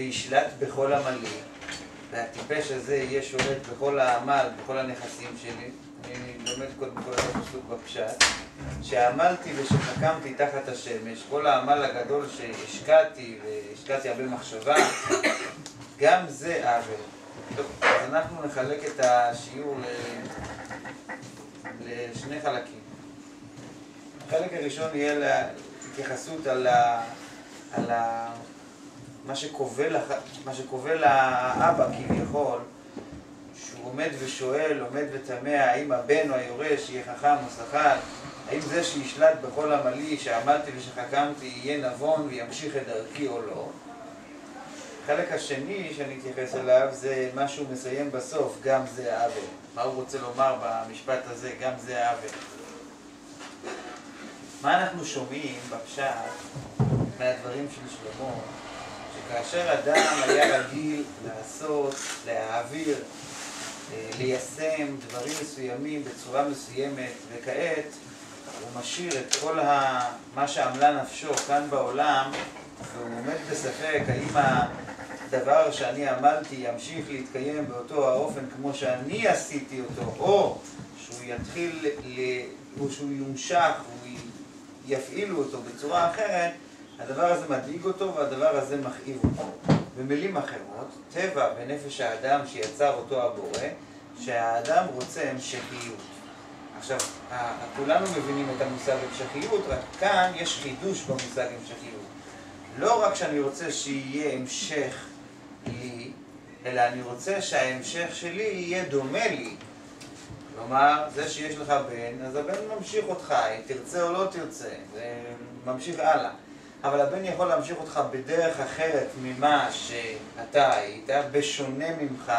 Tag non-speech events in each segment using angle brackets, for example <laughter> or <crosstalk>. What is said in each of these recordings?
וישלט בכל עמלי, והטיפש הזה יהיה שולט בכל העמל, בכל הנכסים שלי. אני לומד קודם כל את הפסוק בפשט, שעמלתי ושחכמתי תחת השמש, כל העמל הגדול שהשקעתי, והשקעתי הרבה מחשבה, גם זה עוול. טוב, אז אנחנו נחלק את השיעור לשני חלקים. החלק הראשון יהיה התייחסות על, ה, על ה, מה שקובע לאבא כביכול, שהוא עומד ושואל, עומד ותמה, האם הבן או היורש יהיה חכם או שחל, האם זה שישלט בכל עמלי שעמלתי ושחכמתי יהיה נבון וימשיך את דרכי או לא. החלק השני שאני אתייחס אליו זה מה שהוא מסיים בסוף, גם זה העוול. מה הוא רוצה לומר במשפט הזה, גם זה העוול. מה אנחנו שומעים בפשט מהדברים של שלמה, שכאשר אדם היה רגיל לעשות, להעביר, אה, ליישם דברים מסוימים בצורה מסוימת, וכעת הוא משאיר את כל ה... מה שעמלה נפשו כאן בעולם, והוא עומד בספק האם הדבר שאני עמלתי ימשיך להתקיים באותו האופן כמו שאני עשיתי אותו, או שהוא יתחיל, ל... או שהוא יומשך, הוא יפעילו אותו בצורה אחרת, הדבר הזה מדאיג אותו והדבר הזה מכאיב אותו. במילים אחרות, טבע ונפש האדם שיצר אותו הבורא, שהאדם רוצה המשכיות. עכשיו, כולנו מבינים את המושג המשכיות, רק כאן יש חידוש במושג המשכיות. לא רק שאני רוצה שיהיה המשך לי, אלא אני רוצה שההמשך שלי יהיה דומה לי. כלומר, זה שיש לך בן, אז הבן ממשיך אותך, אם תרצה או לא תרצה, זה ממשיך הלאה. אבל הבן יכול להמשיך אותך בדרך אחרת ממה שאתה היית, בשונה ממך.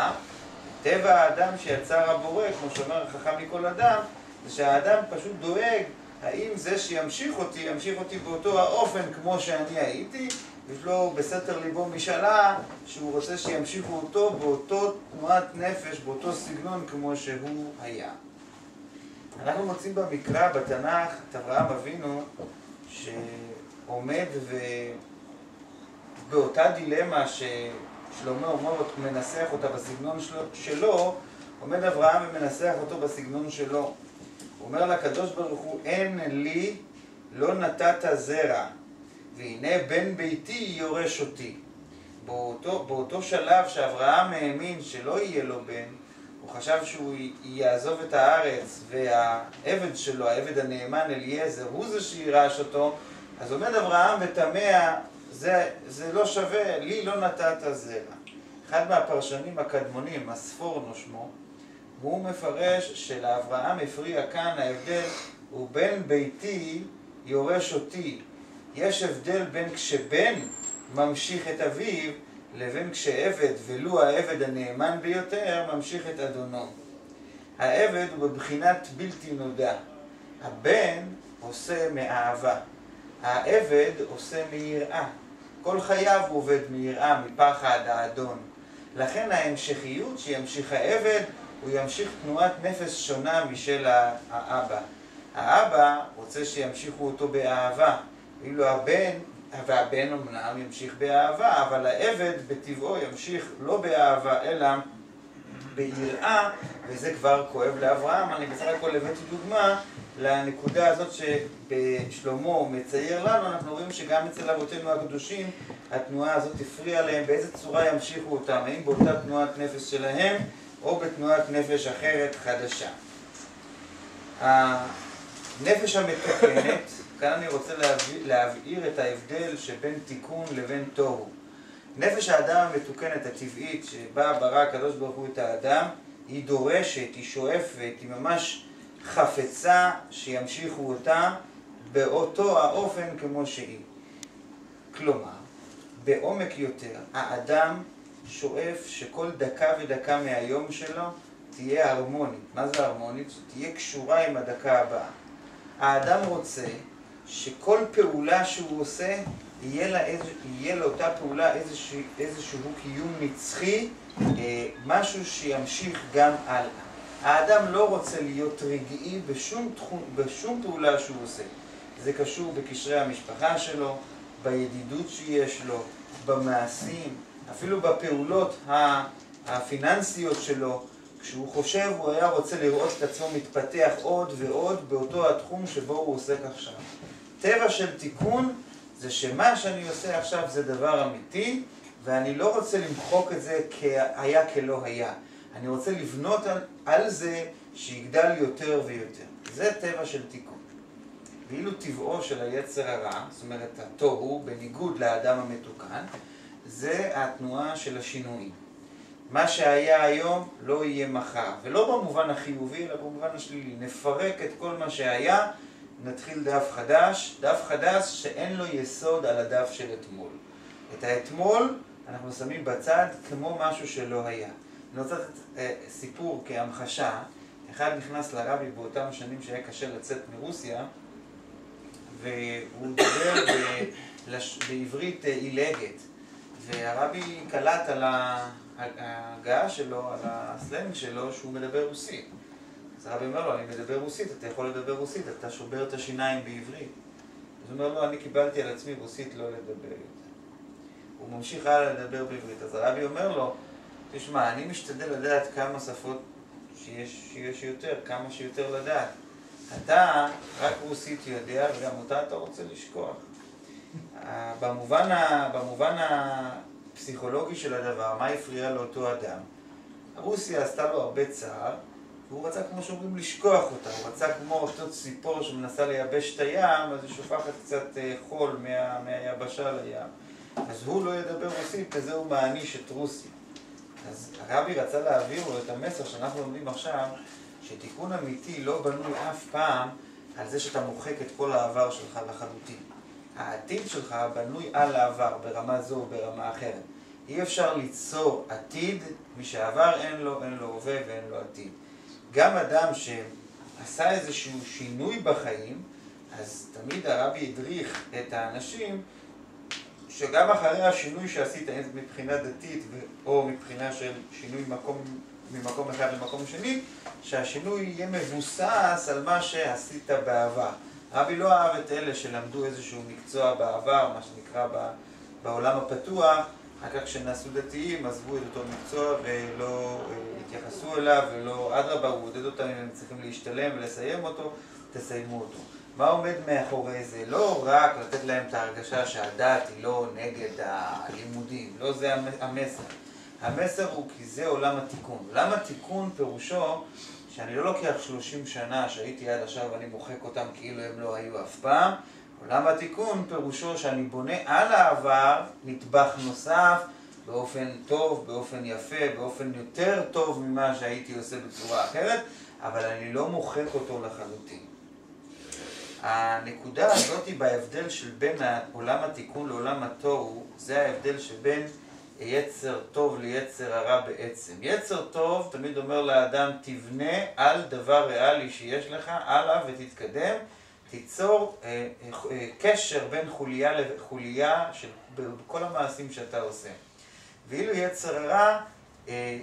טבע האדם שיצר הבורא, כמו שאומר החכם מכל אדם, זה שהאדם פשוט דואג האם זה שימשיך אותי, ימשיך אותי באותו האופן כמו שאני הייתי, יש לו בסתר ליבו משאלה שהוא רוצה שימשיכו אותו באותו תנועת נפש, באותו סגנון כמו שהוא היה. אנחנו מוצאים במקרא, בתנ"ך, את אברהם אבינו שעומד ו... באותה דילמה ששלמה אומר, מנסח אותה בסגנון שלו, עומד אברהם ומנסח אותו בסגנון שלו. הוא אומר לקדוש ברוך הוא, אין לי לא נתת זרע. והנה בן ביתי יורש אותי. באותו, באותו שלב שאברהם האמין שלא יהיה לו בן, הוא חשב שהוא יעזוב את הארץ והעבד שלו, העבד הנאמן אליעזר, הוא זה שירש אותו, אז עומד אברהם ותמה, זה, זה לא שווה, לי לא נתת זרע. אחד מהפרשנים הקדמונים, הספורנו שמו, הוא מפרש שלאברהם הפריע כאן ההבדל, הוא בן ביתי יורש אותי. יש הבדל בין כשבן ממשיך את אביו לבין כשעבד, ולו העבד הנאמן ביותר, ממשיך את אדונו. העבד הוא בבחינת בלתי נודע. הבן עושה מאהבה. העבד עושה מיראה. כל חייו הוא עובד מיראה, מפחד האדון. לכן ההמשכיות שימשיך העבד, הוא ימשיך תנועת נפש שונה משל האבא. האבא רוצה שימשיכו אותו באהבה. ואילו הבן, והבן אמנם ימשיך באהבה, אבל העבד בטבעו ימשיך לא באהבה, אלא ביראה, וזה כבר כואב לאברהם. אני בסך הכל הבאתי דוגמה לנקודה הזאת שבשלמה מצייר לנו, אנחנו רואים שגם אצל אבותינו הקדושים התנועה הזאת הפריעה להם, באיזה צורה ימשיכו אותם, האם באותה תנועת נפש שלהם או בתנועת נפש אחרת חדשה. הנפש המתוקנת כאן אני רוצה להבהיר, להבהיר את ההבדל שבין תיקון לבין תוהו. נפש האדם המתוקנת, הטבעית, שבה ברא הקדוש ברוך הוא את האדם, היא דורשת, היא שואפת, היא ממש חפצה שימשיכו אותה באותו האופן כמו שהיא. כלומר, בעומק יותר, האדם שואף שכל דקה ודקה מהיום שלו תהיה הרמונית. מה זה הרמונית? שתהיה קשורה עם הדקה הבאה. האדם רוצה שכל פעולה שהוא עושה, יהיה, לה איז, יהיה לאותה פעולה איזשהו, איזשהו קיום נצחי, אה, משהו שימשיך גם הלאה. האדם לא רוצה להיות רגעי בשום, תחום, בשום פעולה שהוא עושה. זה קשור בקשרי המשפחה שלו, בידידות שיש לו, במעשים, אפילו בפעולות הפיננסיות שלו, כשהוא חושב, הוא היה רוצה לראות את עצמו מתפתח עוד ועוד באותו התחום שבו הוא עוסק עכשיו. טבע של תיקון זה שמה שאני עושה עכשיו זה דבר אמיתי, ואני לא רוצה למחוק את זה כהיה כלא היה. אני רוצה לבנות על, על זה שיגדל יותר ויותר. זה טבע של תיקון. ואילו טבעו של היצר הרע, זאת אומרת התוהו, בניגוד לאדם המתוקן, זה התנועה של השינויים. מה שהיה היום לא יהיה מחר, ולא במובן החיובי, אלא במובן השלילי. נפרק את כל מה שהיה, נתחיל דף חדש, דף חדש שאין לו יסוד על הדף של אתמול. את האתמול אנחנו שמים בצד כמו משהו שלא היה. אני רוצה לתת סיפור כהמחשה. אחד נכנס לרבי באותם שנים שהיה קשה לצאת מרוסיה, והוא דיבר בעברית אה, עילגת, והרבי קלט על ההגעה שלו, על הסלנג שלו, שהוא מדבר רוסית. אז הרבי אומר לו, אני מדבר רוסית, אתה יכול לדבר רוסית, אתה שובר את השיניים בעברית. אז הוא אומר לו, אני קיבלתי על עצמי רוסית לא לדבר יותר. הוא ממשיך הלאה לדבר בעברית. אז הרבי אומר לו, תשמע, אני משתדל לדעת כמה שפות שיש, שיש יותר, כמה שיותר לדעת. אתה רק רוסית יודע, וגם אותה אתה רוצה לשכוח. במובן, ה, במובן הפסיכולוגי של הדבר, מה הפריע לאותו אדם? רוסיה עשתה לו הרבה צער, והוא רצה, כמו שאומרים, לשכוח אותה. הוא רצה כמו אותו ציפור שמנסה לייבש את הים, אז היא שופכת קצת אה, חול מה, מהיבשה לים. אז הוא לא ידבר רוסית, וזה הוא מעניש את רוסיה. אז הרבי רצה להעביר לו את המסר שאנחנו לומדים עכשיו, שתיקון אמיתי לא בנוי אף פעם על זה שאתה מוחק את כל העבר שלך לחלוטין. העתיד שלך בנוי על העבר, ברמה זו או ברמה אחרת. אי אפשר ליצור עתיד, מי שעבר אין לו, אין לו הווה ואין לו עתיד. גם אדם שעשה איזשהו שינוי בחיים, אז תמיד הרבי הדריך את האנשים שגם אחרי השינוי שעשית מבחינה דתית או מבחינה של שינוי מקום, ממקום אחד למקום שני, שהשינוי יהיה מבוסס על מה שעשית בעבר. רבי לא אהב את אלה שלמדו איזשהו מקצוע בעבר, מה שנקרא בעולם הפתוח, אחר כך כשנעשו דתיים עזבו את אותו מקצוע ולא אה, התייחסו אליו ולא, אדרבה, הוא עודד אותם אם הם צריכים להשתלם ולסיים אותו, תסיימו אותו. מה עומד מאחורי זה? לא רק לתת להם את ההרגשה שהדת היא לא נגד הלימודים, לא זה המסר. המסר הוא כי זה עולם התיקון. עולם התיקון פירושו שאני לא לוקח 30 שנה שהייתי עד עכשיו ואני מוחק אותם כאילו הם לא היו אף פעם. עולם התיקון פירושו שאני בונה על העבר נדבך נוסף באופן טוב, באופן יפה, באופן יותר טוב ממה שהייתי עושה בצורה אחרת, אבל אני לא מוחק אותו לחלוטין. הנקודה הזאת היא בהבדל של בין עולם התיקון לעולם התוהו, זה ההבדל שבין יצר טוב ליצר הרע בעצם. יצר טוב תמיד אומר לאדם, תבנה על דבר ריאלי שיש לך, הלאה ותתקדם, תיצור אה, אה, קשר בין חוליה לחוליה של כל המעשים שאתה עושה. ואילו יצר הרע, אה,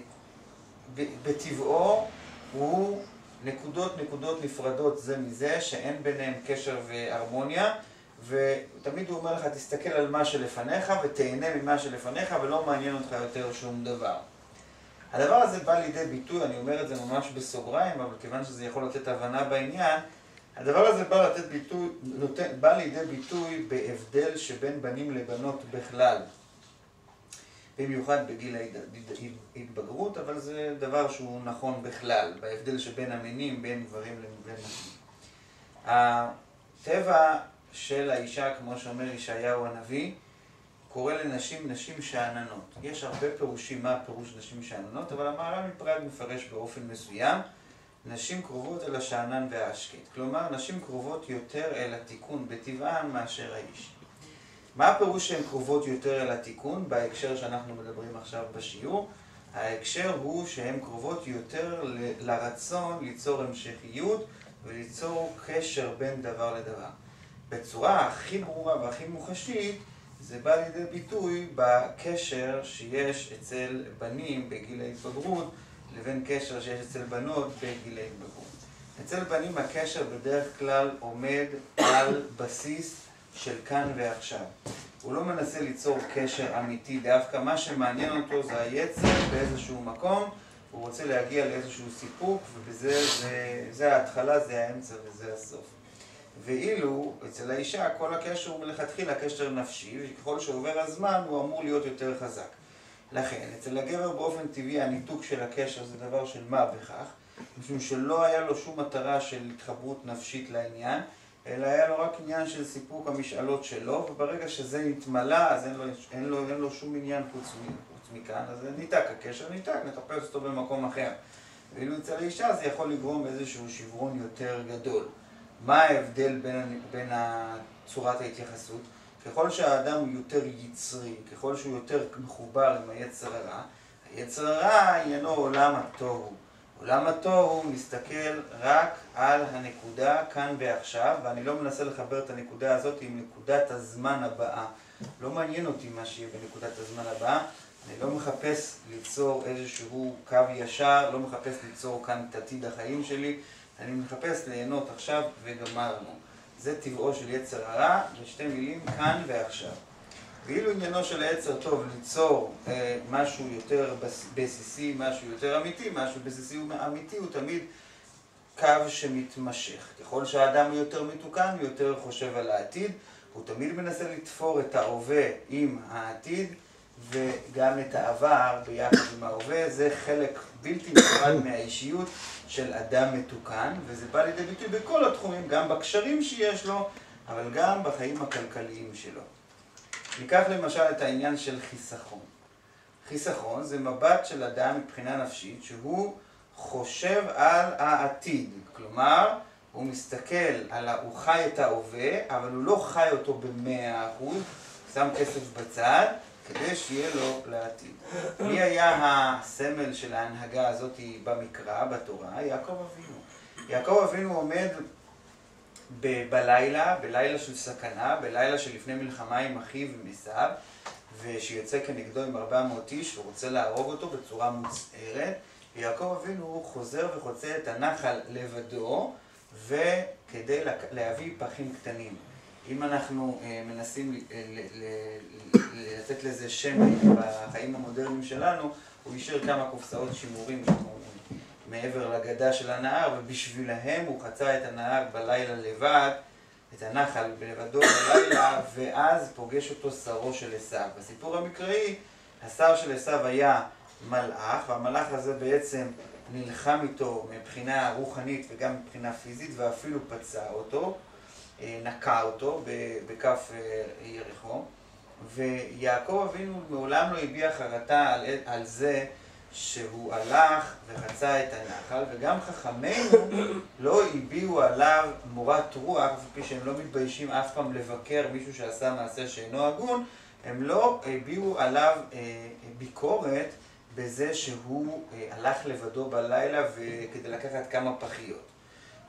בטבעו הוא נקודות נקודות נפרדות זה מזה, שאין ביניהם קשר והרמוניה, ותמיד הוא אומר לך, תסתכל על מה שלפניך ותהנה ממה שלפניך ולא מעניין אותך יותר שום דבר. הדבר הזה בא לידי ביטוי, אני אומר את זה ממש בסוגריים, אבל כיוון שזה יכול לתת הבנה בעניין, הדבר הזה בא, לתת ביטוי, נותן, בא לידי ביטוי בהבדל שבין בנים לבנות בכלל. במיוחד בגיל ההתבגרות, אבל זה דבר שהוא נכון בכלל, בהבדל שבין המינים, בין גברים לבין נשים. הטבע של האישה, כמו שאומר ישעיהו הנביא, קורא לנשים נשים שאננות. יש הרבה פירושים מה פירוש נשים שאננות, אבל המהר"ל מפראג מפרש באופן מסוים, נשים קרובות אל השאנן והאשקט. כלומר, נשים קרובות יותר אל התיקון בטבען מאשר האיש. מה הפירוש שהן קרובות יותר אל התיקון בהקשר שאנחנו מדברים עכשיו בשיעור? ההקשר הוא שהן קרובות יותר לרצון ליצור המשכיות וליצור קשר בין דבר לדבר. בצורה הכי ברורה והכי מוחשית זה בא לידי ביטוי בקשר שיש אצל בנים בגיל ההתבגרות לבין קשר שיש אצל בנות בגיל ההתבגרות. אצל בנים הקשר בדרך כלל עומד על בסיס של כאן ועכשיו. הוא לא מנסה ליצור קשר אמיתי, דווקא מה שמעניין אותו זה היצר באיזשהו מקום, הוא רוצה להגיע לאיזשהו סיפוק, ובזה זה, זה ההתחלה, זה האמצע וזה הסוף. ואילו אצל האישה כל הקשר הוא מלכתחילה קשר נפשי, וככל שעובר הזמן הוא אמור להיות יותר חזק. לכן, אצל הגבר באופן טבעי הניתוק של הקשר זה דבר של מה בכך, משום שלא היה לו שום מטרה של התחברות נפשית לעניין, אלא היה לו רק עניין של סיפוק המשאלות שלו, וברגע שזה נתמלא, אז אין לו, אין לו, אין לו שום עניין חוץ, מכאן, אז ניתק הקשר, ניתק, נחפש אותו במקום אחר. ואילו אצל האישה זה יכול לגרום איזשהו שברון יותר גדול. מה ההבדל בין, בין צורת ההתייחסות? ככל שהאדם הוא יותר יצרי, ככל שהוא יותר מחובר עם היצר הרע, היצר הרע עניינו עולם התוהו. עולם התוהו מסתכל רק על הנקודה כאן ועכשיו, ואני לא מנסה לחבר את הנקודה הזאת עם נקודת הזמן הבאה. לא מעניין אותי מה שיהיה בנקודת הזמן הבאה, אני לא מחפש ליצור איזשהו קו ישר, לא מחפש ליצור כאן את עתיד החיים שלי, אני מחפש ליהנות עכשיו וגמרנו. זה טבעו של יצר הרע, בשתי מילים, כאן ועכשיו. ואילו עניינו של היצר טוב ליצור אה, משהו יותר בסיסי, משהו יותר אמיתי, משהו בסיסי ואמיתי, הוא תמיד קו שמתמשך. ככל שהאדם הוא יותר מתוקן, הוא יותר חושב על העתיד, הוא תמיד מנסה לתפור את ההווה עם העתיד, וגם את העבר ביחד עם ההווה, זה חלק בלתי נפרד <coughs> מהאישיות של אדם מתוקן, וזה בא לידי ביטוי בכל התחומים, גם בקשרים שיש לו, אבל גם בחיים הכלכליים שלו. ניקח למשל את העניין של חיסכון. חיסכון זה מבט של אדם מבחינה נפשית שהוא חושב על העתיד. כלומר, הוא מסתכל, על ה... הוא חי את ההווה, אבל הוא לא חי אותו במאה אחוז, שם כסף בצד, כדי שיהיה לו לעתיד. מי היה הסמל של ההנהגה הזאת במקרא, בתורה? יעקב אבינו. יעקב אבינו עומד ב- בלילה, בלילה של סכנה, בלילה שלפני מלחמה עם אחיו ועשיו, ושיוצא כנגדו עם 400 איש ורוצה להרוג אותו בצורה מוצהרת, ויעקב אבינו חוזר וחוצה את הנחל לבדו, וכדי להביא פחים קטנים. אם אנחנו אה, מנסים אה, לתת לזה שם בחיים המודרניים שלנו, הוא אישר כמה קופסאות שימורים מעבר לגדה של הנהר, ובשבילהם הוא חצה את הנהר בלילה לבד, את הנחל בלבדו בלילה, <coughs> ואז פוגש אותו שרו של עשיו. בסיפור המקראי, השר של עשיו היה מלאך, והמלאך הזה בעצם נלחם איתו מבחינה רוחנית וגם מבחינה פיזית, ואפילו פצע אותו. אה, נקע אותו בכף אה, יריחו, ויעקב אבינו מעולם לא הביע חרטה על, על זה שהוא הלך וחצה את הנחל, וגם חכמינו <coughs> לא הביעו עליו מורת רוח, אף פי שהם לא מתביישים אף פעם לבקר מישהו שעשה מעשה שאינו הגון, הם לא הביעו עליו אה, ביקורת בזה שהוא הלך לבדו בלילה כדי לקחת כמה פחיות.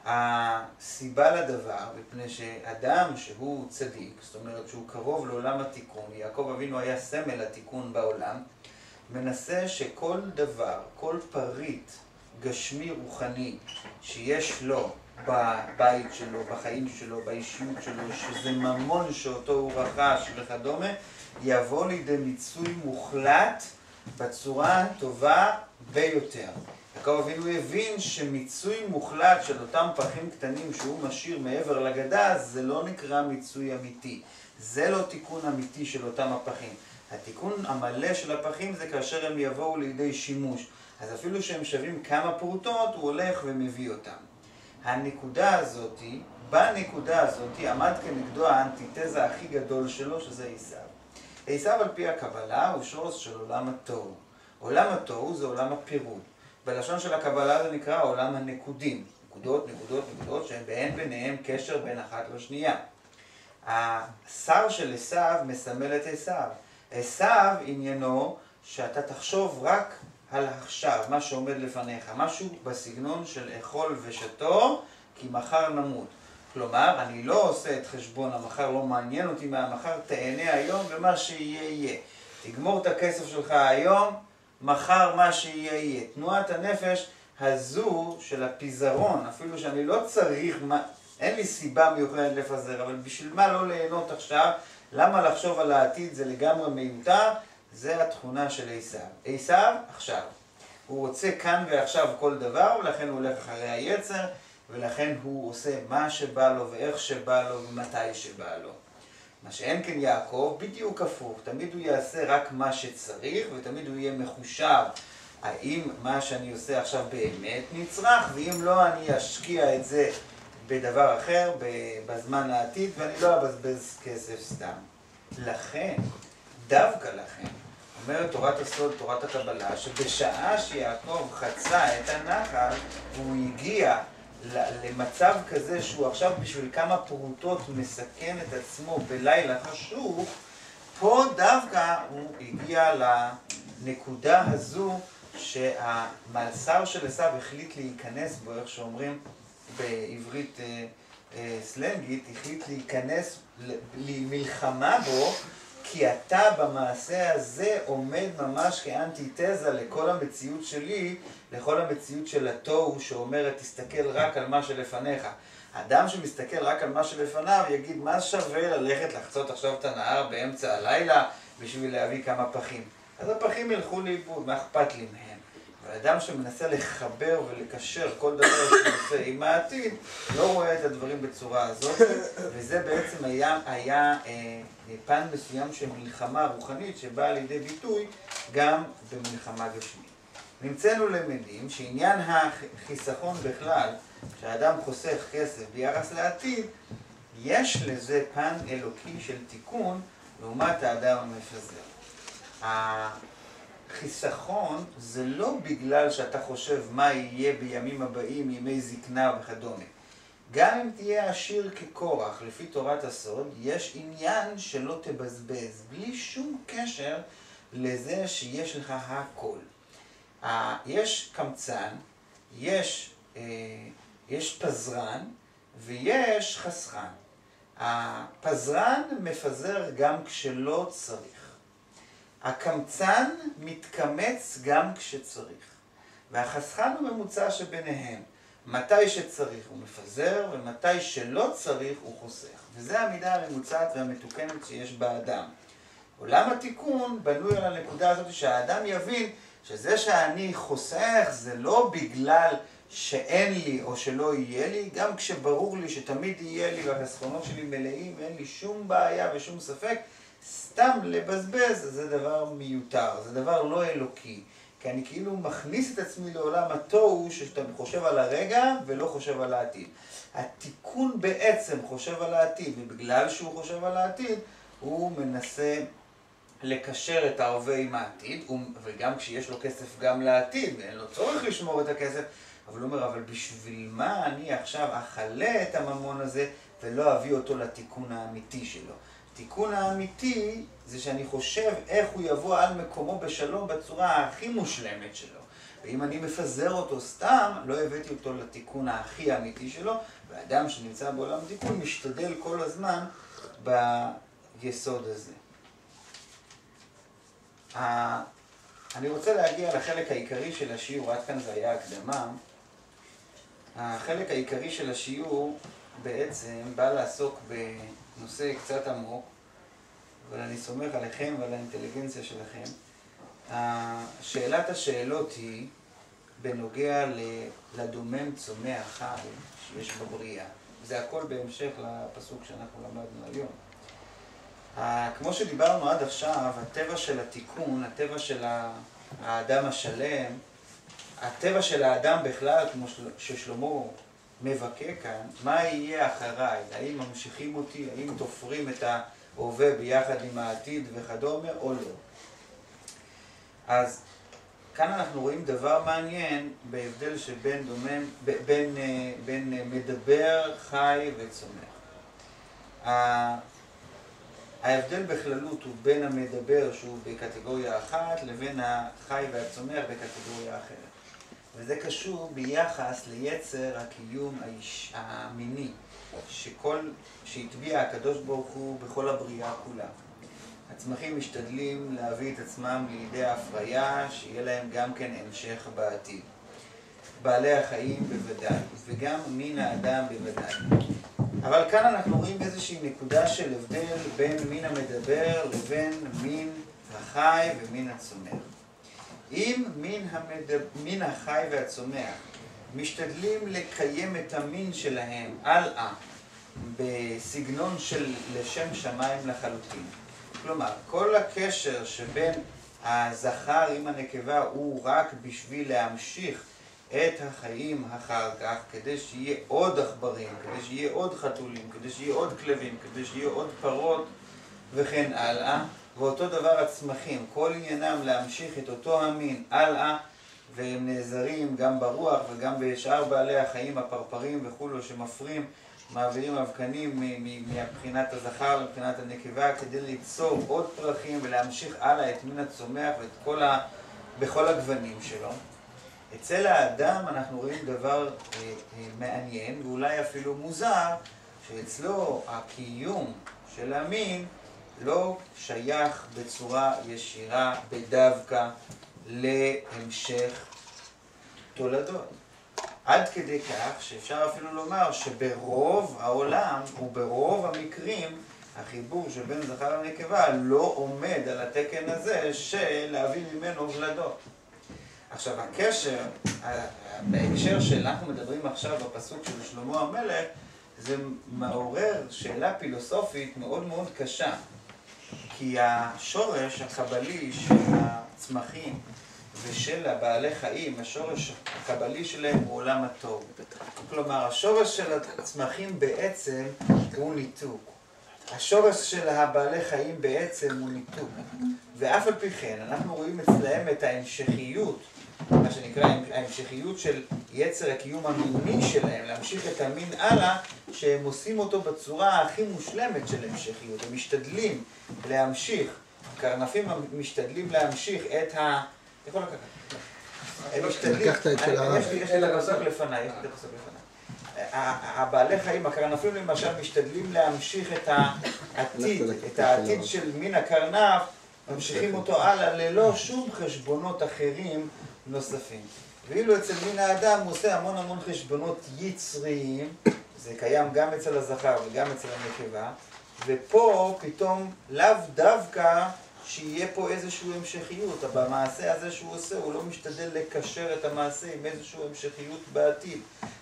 הסיבה לדבר, מפני שאדם שהוא צדיק, זאת אומרת שהוא קרוב לעולם התיקון, יעקב אבינו היה סמל התיקון בעולם, מנסה שכל דבר, כל פריט גשמי רוחני שיש לו בבית שלו, בחיים שלו, באישיות שלו, שזה ממון שאותו הוא רכש וכדומה, יבוא לידי מיצוי מוחלט בצורה הטובה ביותר. יעקב אבינו הבין שמיצוי מוחלט של אותם פרחים קטנים שהוא משאיר מעבר לגדה, זה לא נקרא מיצוי אמיתי. זה לא תיקון אמיתי של אותם הפחים. התיקון המלא של הפחים זה כאשר הם יבואו לידי שימוש. אז אפילו שהם שווים כמה פרוטות, הוא הולך ומביא אותם. הנקודה הזאתי, בנקודה הזאתי עמד כנגדו האנטיתזה הכי גדול שלו, שזה עשיו. עשיו על פי הקבלה הוא שורש של עולם התוהו. עולם התוהו זה עולם הפירוד. בלשון של הקבלה זה נקרא עולם הנקודים. נקודות, נקודות, נקודות, שאין ביניהם קשר בין אחת לשנייה. השר של עשיו מסמל את עשיו. עשיו עניינו שאתה תחשוב רק על עכשיו, מה שעומד לפניך, משהו בסגנון של אכול ושתו, כי מחר נמות. כלומר, אני לא עושה את חשבון המחר, לא מעניין אותי מהמחר, תהנה היום ומה שיהיה יהיה. תגמור את הכסף שלך היום, מחר מה שיהיה יהיה. תנועת הנפש הזו של הפיזרון, אפילו שאני לא צריך, מה, אין לי סיבה מיוחדת לפזר, אבל בשביל מה לא ליהנות עכשיו? למה לחשוב על העתיד זה לגמרי מיותר? זה התכונה של עשיו. עשיו, עכשיו. הוא רוצה כאן ועכשיו כל דבר, ולכן הוא הולך אחרי היצר, ולכן הוא עושה מה שבא לו ואיך שבא לו ומתי שבא לו. מה שאין כן יעקב, בדיוק הפוך. תמיד הוא יעשה רק מה שצריך, ותמיד הוא יהיה מחושב. האם מה שאני עושה עכשיו באמת נצרך, ואם לא, אני אשקיע את זה בדבר אחר, בזמן העתיד, ואני לא אבזבז כסף סתם. לכן, דווקא לכן, אומרת תורת הסוד, תורת הקבלה, שבשעה שיעקב חצה את הנחל, והוא הגיע למצב כזה שהוא עכשיו בשביל כמה פרוטות מסכן את עצמו בלילה חשוך, פה דווקא הוא הגיע לנקודה הזו שהמאסר של עשיו החליט להיכנס בו, איך שאומרים בעברית אה, אה, סלנגית, החליט להיכנס למלחמה בו, כי אתה במעשה הזה עומד ממש כאנטיתזה לכל המציאות שלי, לכל המציאות של התוהו שאומרת תסתכל רק על מה שלפניך. אדם שמסתכל רק על מה שלפניו יגיד מה שווה ללכת לחצות עכשיו את הנהר באמצע הלילה בשביל להביא כמה פחים. אז הפחים ילכו לאיבוד, מה אכפת לי מהם? ואדם שמנסה לחבר ולקשר כל דבר שהוא עושה עם העתיד, לא רואה את הדברים בצורה הזאת, וזה בעצם היה, היה אה, פן מסוים של מלחמה רוחנית שבאה לידי ביטוי גם במלחמה גשמית. נמצאנו למדים שעניין החיסכון בכלל, כשאדם חוסך כסף ביחס לעתיד, יש לזה פן אלוקי של תיקון לעומת האדם המפזר. חיסכון זה לא בגלל שאתה חושב מה יהיה בימים הבאים, ימי זקנה וכדומה. גם אם תהיה עשיר כקורח, לפי תורת הסוד, יש עניין שלא תבזבז, בלי שום קשר לזה שיש לך הכל. יש קמצן, יש, אה, יש פזרן ויש חסכן. הפזרן מפזר גם כשלא צריך. הקמצן מתקמץ גם כשצריך, והחסכן הוא ממוצע שביניהם. מתי שצריך הוא מפזר, ומתי שלא צריך הוא חוסך. וזו המידה הממוצעת והמתוקנת שיש באדם. עולם התיקון בנוי על הנקודה הזאת שהאדם יבין שזה שאני חוסך זה לא בגלל שאין לי או שלא יהיה לי, גם כשברור לי שתמיד יהיה לי והחסכונות שלי מלאים, אין לי שום בעיה ושום ספק, סתם לבזבז זה דבר מיותר, זה דבר לא אלוקי. כי אני כאילו מכניס את עצמי לעולם התוהו שאתה חושב על הרגע ולא חושב על העתיד. התיקון בעצם חושב על העתיד, ובגלל שהוא חושב על העתיד, הוא מנסה לקשר את ההווה עם העתיד, וגם כשיש לו כסף גם לעתיד, ואין לו צורך לשמור את הכסף, אבל הוא אומר, אבל בשביל מה אני עכשיו אכלה את הממון הזה ולא אביא אותו לתיקון האמיתי שלו? התיקון האמיתי זה שאני חושב איך הוא יבוא על מקומו בשלום בצורה הכי מושלמת שלו. ואם אני מפזר אותו סתם, לא הבאתי אותו לתיקון הכי אמיתי שלו, ואדם שנמצא בעולם תיקון משתדל כל הזמן ביסוד הזה. אני רוצה להגיע לחלק העיקרי של השיעור, עד כאן זה היה הקדמה. החלק העיקרי של השיעור בעצם בא לעסוק בנושא קצת עמוק, אבל אני סומך עליכם ועל האינטליגנציה שלכם. שאלת השאלות היא בנוגע לדומם צומח חי שיש בבריאה. זה הכל בהמשך לפסוק שאנחנו למדנו היום. כמו שדיברנו עד עכשיו, הטבע של התיקון, הטבע של האדם השלם, הטבע של האדם בכלל, כמו ששלמה מבכה כאן, מה יהיה אחריי? האם ממשיכים אותי? האם תופרים את ההווה ביחד עם העתיד וכדומה, או לא? אז כאן אנחנו רואים דבר מעניין בהבדל שבין דומם, בין, אה, בין מדבר, חי וצומח. ההבדל בכללות הוא בין המדבר שהוא בקטגוריה אחת לבין החי והצומח בקטגוריה אחרת. וזה קשור ביחס ליצר הקיום האיש, המיני, שכל, שהטביע הקדוש ברוך הוא בכל הבריאה כולה. הצמחים משתדלים להביא את עצמם לידי ההפריה, שיהיה להם גם כן המשך בעתיד. בעלי החיים בוודאי, וגם מין האדם בוודאי. אבל כאן אנחנו רואים איזושהי נקודה של הבדל בין מין המדבר לבין מין החי ומין הצומח. אם מין, המדבר, מין החי והצומח משתדלים לקיים את המין שלהם הלאה בסגנון של לשם שמיים לחלוטין. כלומר, כל הקשר שבין הזכר עם הנקבה הוא רק בשביל להמשיך את החיים אחר כך, כדי שיהיה עוד עכברים, כדי שיהיה עוד חתולים, כדי שיהיה עוד כלבים, כדי שיהיה עוד פרות וכן הלאה. ואותו דבר הצמחים, כל עניינם להמשיך את אותו המין הלאה, והם נעזרים גם ברוח וגם בשאר בעלי החיים, הפרפרים וכולו, שמפרים, מעבירים אבקנים מבחינת הזכר לבחינת הנקבה, כדי ליצור עוד פרחים ולהמשיך הלאה את מין הצומח ואת כל ה... בכל הגוונים שלו. אצל האדם אנחנו רואים דבר אה, אה, מעניין ואולי אפילו מוזר, שאצלו הקיום של המין לא שייך בצורה ישירה בדווקא להמשך תולדות. עד כדי כך שאפשר אפילו לומר שברוב העולם וברוב המקרים החיבור של בן זכר לנקבה לא עומד על התקן הזה של להביא ממנו ולדות. עכשיו הקשר, בהקשר שאנחנו מדברים עכשיו בפסוק של שלמה המלך, זה מעורר שאלה פילוסופית מאוד מאוד קשה. כי השורש הקבלי של הצמחים ושל הבעלי חיים, השורש הקבלי שלהם הוא עולם הטוב. כלומר, השורש של הצמחים בעצם הוא ניתוק. השורש של הבעלי חיים בעצם הוא ניתוק. ואף על פי כן, אנחנו רואים אצלהם את ההמשכיות מה שנקרא ההמשכיות של יצר הקיום המיני שלהם, להמשיך את המין הלאה, שהם עושים אותו בצורה הכי מושלמת של המשכיות. הם משתדלים להמשיך, קרנפים משתדלים להמשיך את ה... אתה יכול לקחת. הם משתדלים... לקחת את של הרב. יש לי הפסוק לפניי, יש לי הפסוק לפניי. הבעלי חיים, הקרנפים למשל, משתדלים להמשיך את העתיד, את העתיד של מין הקרנף, ממשיכים אותו הלאה ללא שום חשבונות אחרים נוספים. ואילו אצל מין האדם הוא עושה המון המון חשבונות יצריים, זה קיים גם אצל הזכר וגם אצל הנקבה, ופה פתאום לאו דווקא שיהיה פה איזושהי המשכיות, במעשה הזה שהוא עושה הוא לא משתדל לקשר את המעשה עם איזושהי המשכיות בעתיד.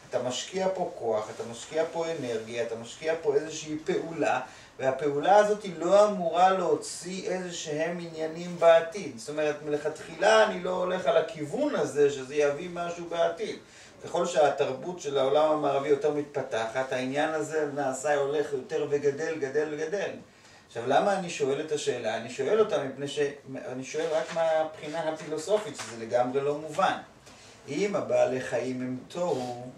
אתה משקיע פה כוח, אתה משקיע פה אנרגיה, אתה משקיע פה איזושהי פעולה, והפעולה הזאת היא לא אמורה להוציא איזה שהם עניינים בעתיד. זאת אומרת, מלכתחילה אני לא הולך על הכיוון הזה שזה יביא משהו בעתיד. ככל שהתרבות של העולם המערבי יותר מתפתחת, העניין הזה נעשה הולך יותר וגדל, גדל וגדל. עכשיו, למה אני שואל את השאלה? אני שואל אותה מפני ש... אני שואל רק מהבחינה הפילוסופית, שזה לגמרי לא מובן. אם הבעלי חיים הם תוהו,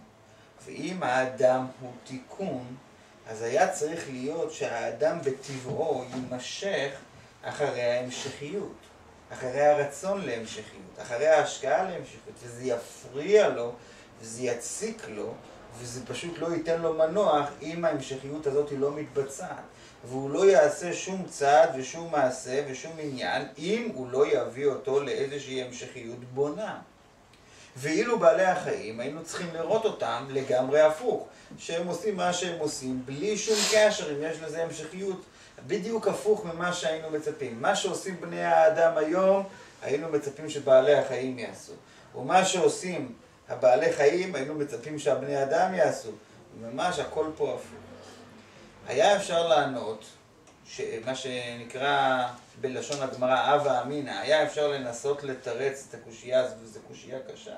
ואם האדם הוא תיקון, אז היה צריך להיות שהאדם בטבעו יימשך אחרי ההמשכיות, אחרי הרצון להמשכיות, אחרי ההשקעה להמשכיות, וזה יפריע לו, וזה יציק לו, וזה פשוט לא ייתן לו מנוח אם ההמשכיות הזאת לא מתבצעת. והוא לא יעשה שום צעד ושום מעשה ושום עניין אם הוא לא יביא אותו לאיזושהי המשכיות בונה. ואילו בעלי החיים, היינו צריכים לראות אותם לגמרי הפוך, שהם עושים מה שהם עושים, בלי שום קשר אם יש לזה המשכיות, בדיוק הפוך ממה שהיינו מצפים. מה שעושים בני האדם היום, היינו מצפים שבעלי החיים יעשו. ומה שעושים הבעלי חיים, היינו מצפים שהבני אדם יעשו. ממש הכל פה הפוך. היה אפשר לענות, מה שנקרא בלשון הגמרא הווה אמינא, היה אפשר לנסות לתרץ את הקושייה הזו, וזו קושייה קשה.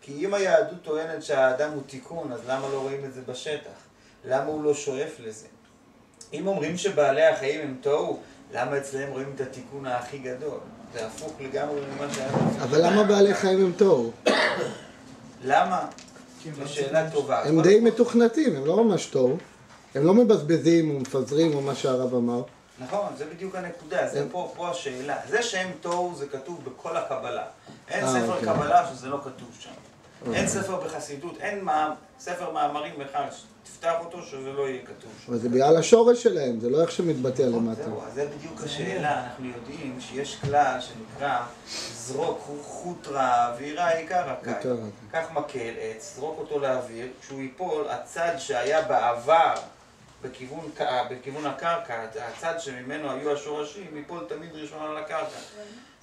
כי אם היהדות טוענת שהאדם הוא תיקון, אז למה לא רואים את זה בשטח? למה הוא לא שואף לזה? אם אומרים שבעלי החיים הם תוהו, למה אצלם רואים את התיקון הכי גדול? זה הפוך לגמרי ממה שהיה... אבל למה בעלי חיים הם תוהו? למה? זו שאלה טובה. הם די מתוכנתים, הם לא ממש תוהו. הם לא מבזבזים או מפזרים או מה שהרב אמר. נכון, זה בדיוק הנקודה, זה פה, פה השאלה. זה שהם תוהו זה כתוב בכל הקבלה. אין אה, ספר אוקיי. קבלה שזה לא כתוב שם. אין אוקיי. ספר בחסידות, אין מה, ספר מאמרים אחד, תפתח אותו שזה לא יהיה כתוב שם. אבל זה בגלל השורש שלהם, זה לא איך שמתבטא נכון, למטה. זהו, זה בדיוק השאלה, אנחנו יודעים שיש כלל שנקרא זרוק חוט רע, אווירה עיקר הקל. קח מקל עץ, זרוק אותו לאוויר, כשהוא ייפול, הצד שהיה בעבר בכיוון, בכיוון הקרקע, הצד שממנו היו השורשים, ייפול תמיד ראשון על הקרקע.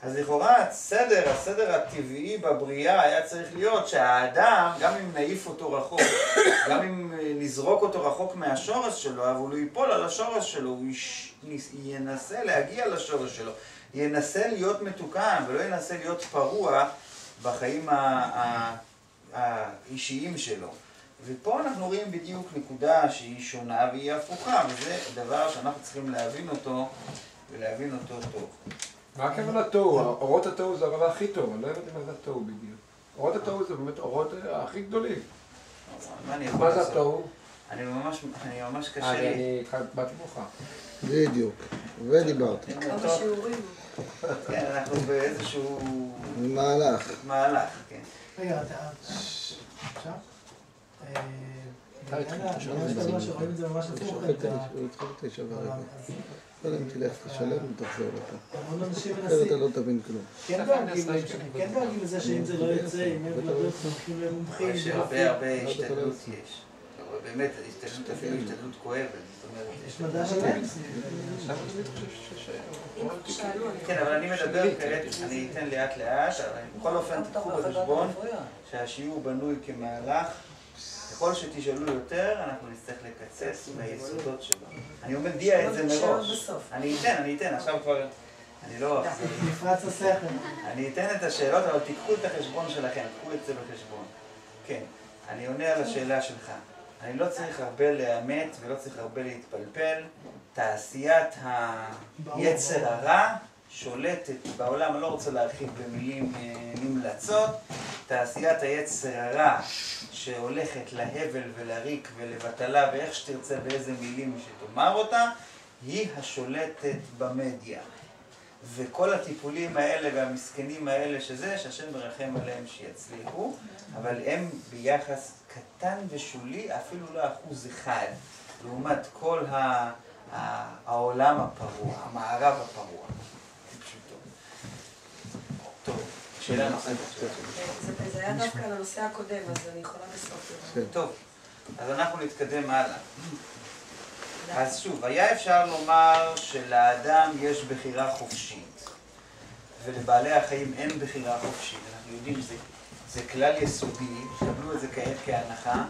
אז לכאורה הסדר, הסדר הטבעי בבריאה היה צריך להיות שהאדם, גם אם נעיף אותו רחוק, <coughs> גם אם נזרוק אותו רחוק מהשורש שלו, אבל הוא ייפול על השורש שלו, הוא יש, ינסה להגיע לשורש שלו, ינסה להיות מתוקן ולא ינסה להיות פרוע בחיים האישיים שלו. ופה אנחנו רואים בדיוק נקודה שהיא שונה והיא הפוכה, וזה דבר שאנחנו צריכים להבין אותו ולהבין אותו טוב. מה הכוונה תוהו? אורות התוהו זה הרב הכי טוב, אני לא הבנתי מה זה התוהו בדיוק. אורות התוהו זה באמת אורות הכי גדולים. מה זה התוהו? אני ממש, אני ממש קשה לי. אני באתי מוכן. בדיוק, ודיברת. כמה שיעורים. כן, אנחנו באיזשהו... מהלך. מהלך, כן. רגע, אתה... עכשיו? שרואים את זה ממש הפוך. קודם תלך תשלם ותחזור לפה. המון אנשים אחרת אתה לא תבין כלום. כן דואגים לזה שאם זה לא יוצא, אם הם לא הולכים למומחים. יש הרבה הרבה השתדלות יש. באמת, השתדלות אפילו השתדלות כואבת. יש מדע שלם. כן, אבל אני מדבר כעת, אני אתן לאט לאט, אבל בכל אופן תיקחו בחשבון שהשיעור בנוי כמהלך. ככל שתשאלו יותר, אנחנו נצטרך לקצץ מהיסודות שלו. אני אומר את זה מראש. אני אתן, אני אתן, עכשיו כבר... אני לא... נפרץ השכל. אני אתן את השאלות, אבל תיקחו את החשבון שלכם, קחו את זה בחשבון. כן, אני עונה על השאלה שלך. אני לא צריך הרבה לאמת ולא צריך הרבה להתפלפל. תעשיית היצר הרע שולטת בעולם, אני לא רוצה להרחיב במילים אה, נמלצות, תעשיית היצר הרע שהולכת להבל ולריק ולבטלה ואיך שתרצה באיזה מילים שתאמר אותה, היא השולטת במדיה. וכל הטיפולים האלה והמסכנים האלה שזה, שהשם מרחם עליהם שיצליחו, אבל הם ביחס קטן ושולי, אפילו לא אחוז אחד, לעומת כל העולם הפרוע, המערב הפרוע. טוב, שאלה נוספת. זה היה דווקא על הנושא הקודם, אז אני יכולה בסוף. טוב, אז אנחנו נתקדם הלאה. אז שוב, היה אפשר לומר שלאדם יש בחירה חופשית, ולבעלי החיים אין בחירה חופשית. אנחנו יודעים שזה כלל יסודי, קבלו את זה כעת כהנחה,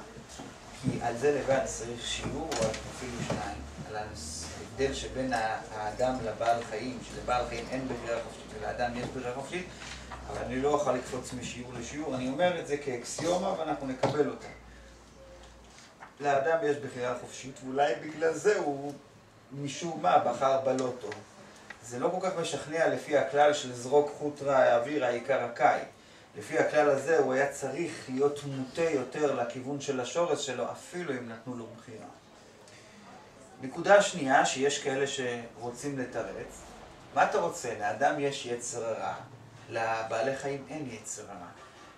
כי על זה לבד צריך שיעור, או אפילו שניים, על ההבדל שבין האדם לבעל חיים, שלבעל חיים אין בחירה חופשית ולאדם יש בחירה חופשית, אבל אני לא אוכל לקפוץ משיעור לשיעור, אני אומר את זה כאקסיומה ואנחנו נקבל אותה. לאדם יש בחירה חופשית, ואולי בגלל זה הוא משום מה בחר בלוטו. זה לא כל כך משכנע לפי הכלל של זרוק חוטרה האוויר העיקר הקאי. לפי הכלל הזה הוא היה צריך להיות מוטה יותר לכיוון של השורש שלו, אפילו אם נתנו לו בחירה. נקודה שנייה, שיש כאלה שרוצים לתרץ, מה אתה רוצה? לאדם יש יצר רע, לבעלי חיים אין יצר רע.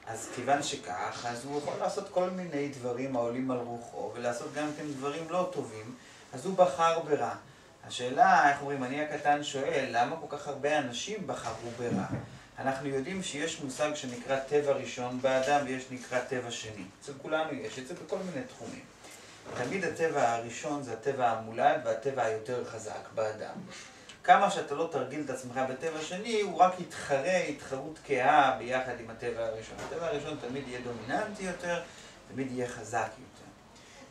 אז כיוון שכך, אז הוא יכול לעשות כל מיני דברים העולים על רוחו, ולעשות גם כן דברים לא טובים, אז הוא בחר ברע. השאלה, איך אומרים, אני הקטן שואל, למה כל כך הרבה אנשים בחרו ברע? אנחנו יודעים שיש מושג שנקרא טבע ראשון באדם ויש נקרא טבע שני. אצל כולנו יש את זה בכל מיני תחומים. תמיד הטבע הראשון זה הטבע המולד והטבע היותר חזק באדם. כמה שאתה לא תרגיל את עצמך בטבע שני, הוא רק יתחרה התחרות כהה ביחד עם הטבע הראשון. הטבע הראשון תמיד יהיה דומיננטי יותר, תמיד יהיה חזק יותר.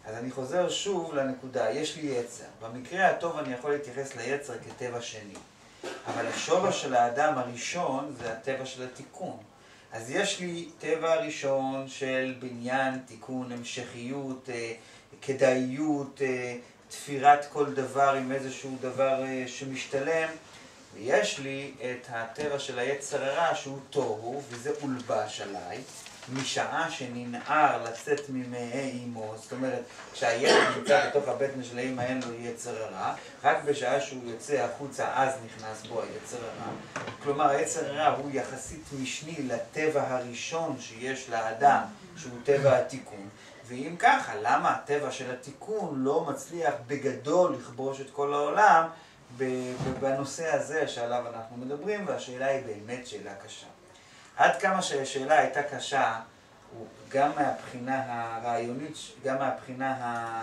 אז אני חוזר שוב לנקודה, יש לי יצר. במקרה הטוב אני יכול להתייחס ליצר כטבע שני. אבל השורש של האדם הראשון זה הטבע של התיקון. אז יש לי טבע ראשון של בניין, תיקון, המשכיות, אה, כדאיות, אה, תפירת כל דבר עם איזשהו דבר אה, שמשתלם, ויש לי את הטבע של היצר הרע שהוא תוהו, וזה הולבש עליי, משעה שננער לצאת ממעי אמו, זאת אומרת, כשהילד נמצא בתוך הבטן של האמא אין לו יצר הרע, רק בשעה שהוא יוצא החוצה אז נכנס בו היצר הרע. כלומר, היצר הרע הוא יחסית משני לטבע הראשון שיש לאדם, שהוא טבע התיקון. ואם ככה, למה הטבע של התיקון לא מצליח בגדול לכבוש את כל העולם בנושא הזה שעליו אנחנו מדברים, והשאלה היא באמת שאלה קשה. עד כמה שהשאלה הייתה קשה, הוא גם מהבחינה הרעיונית, גם מהבחינה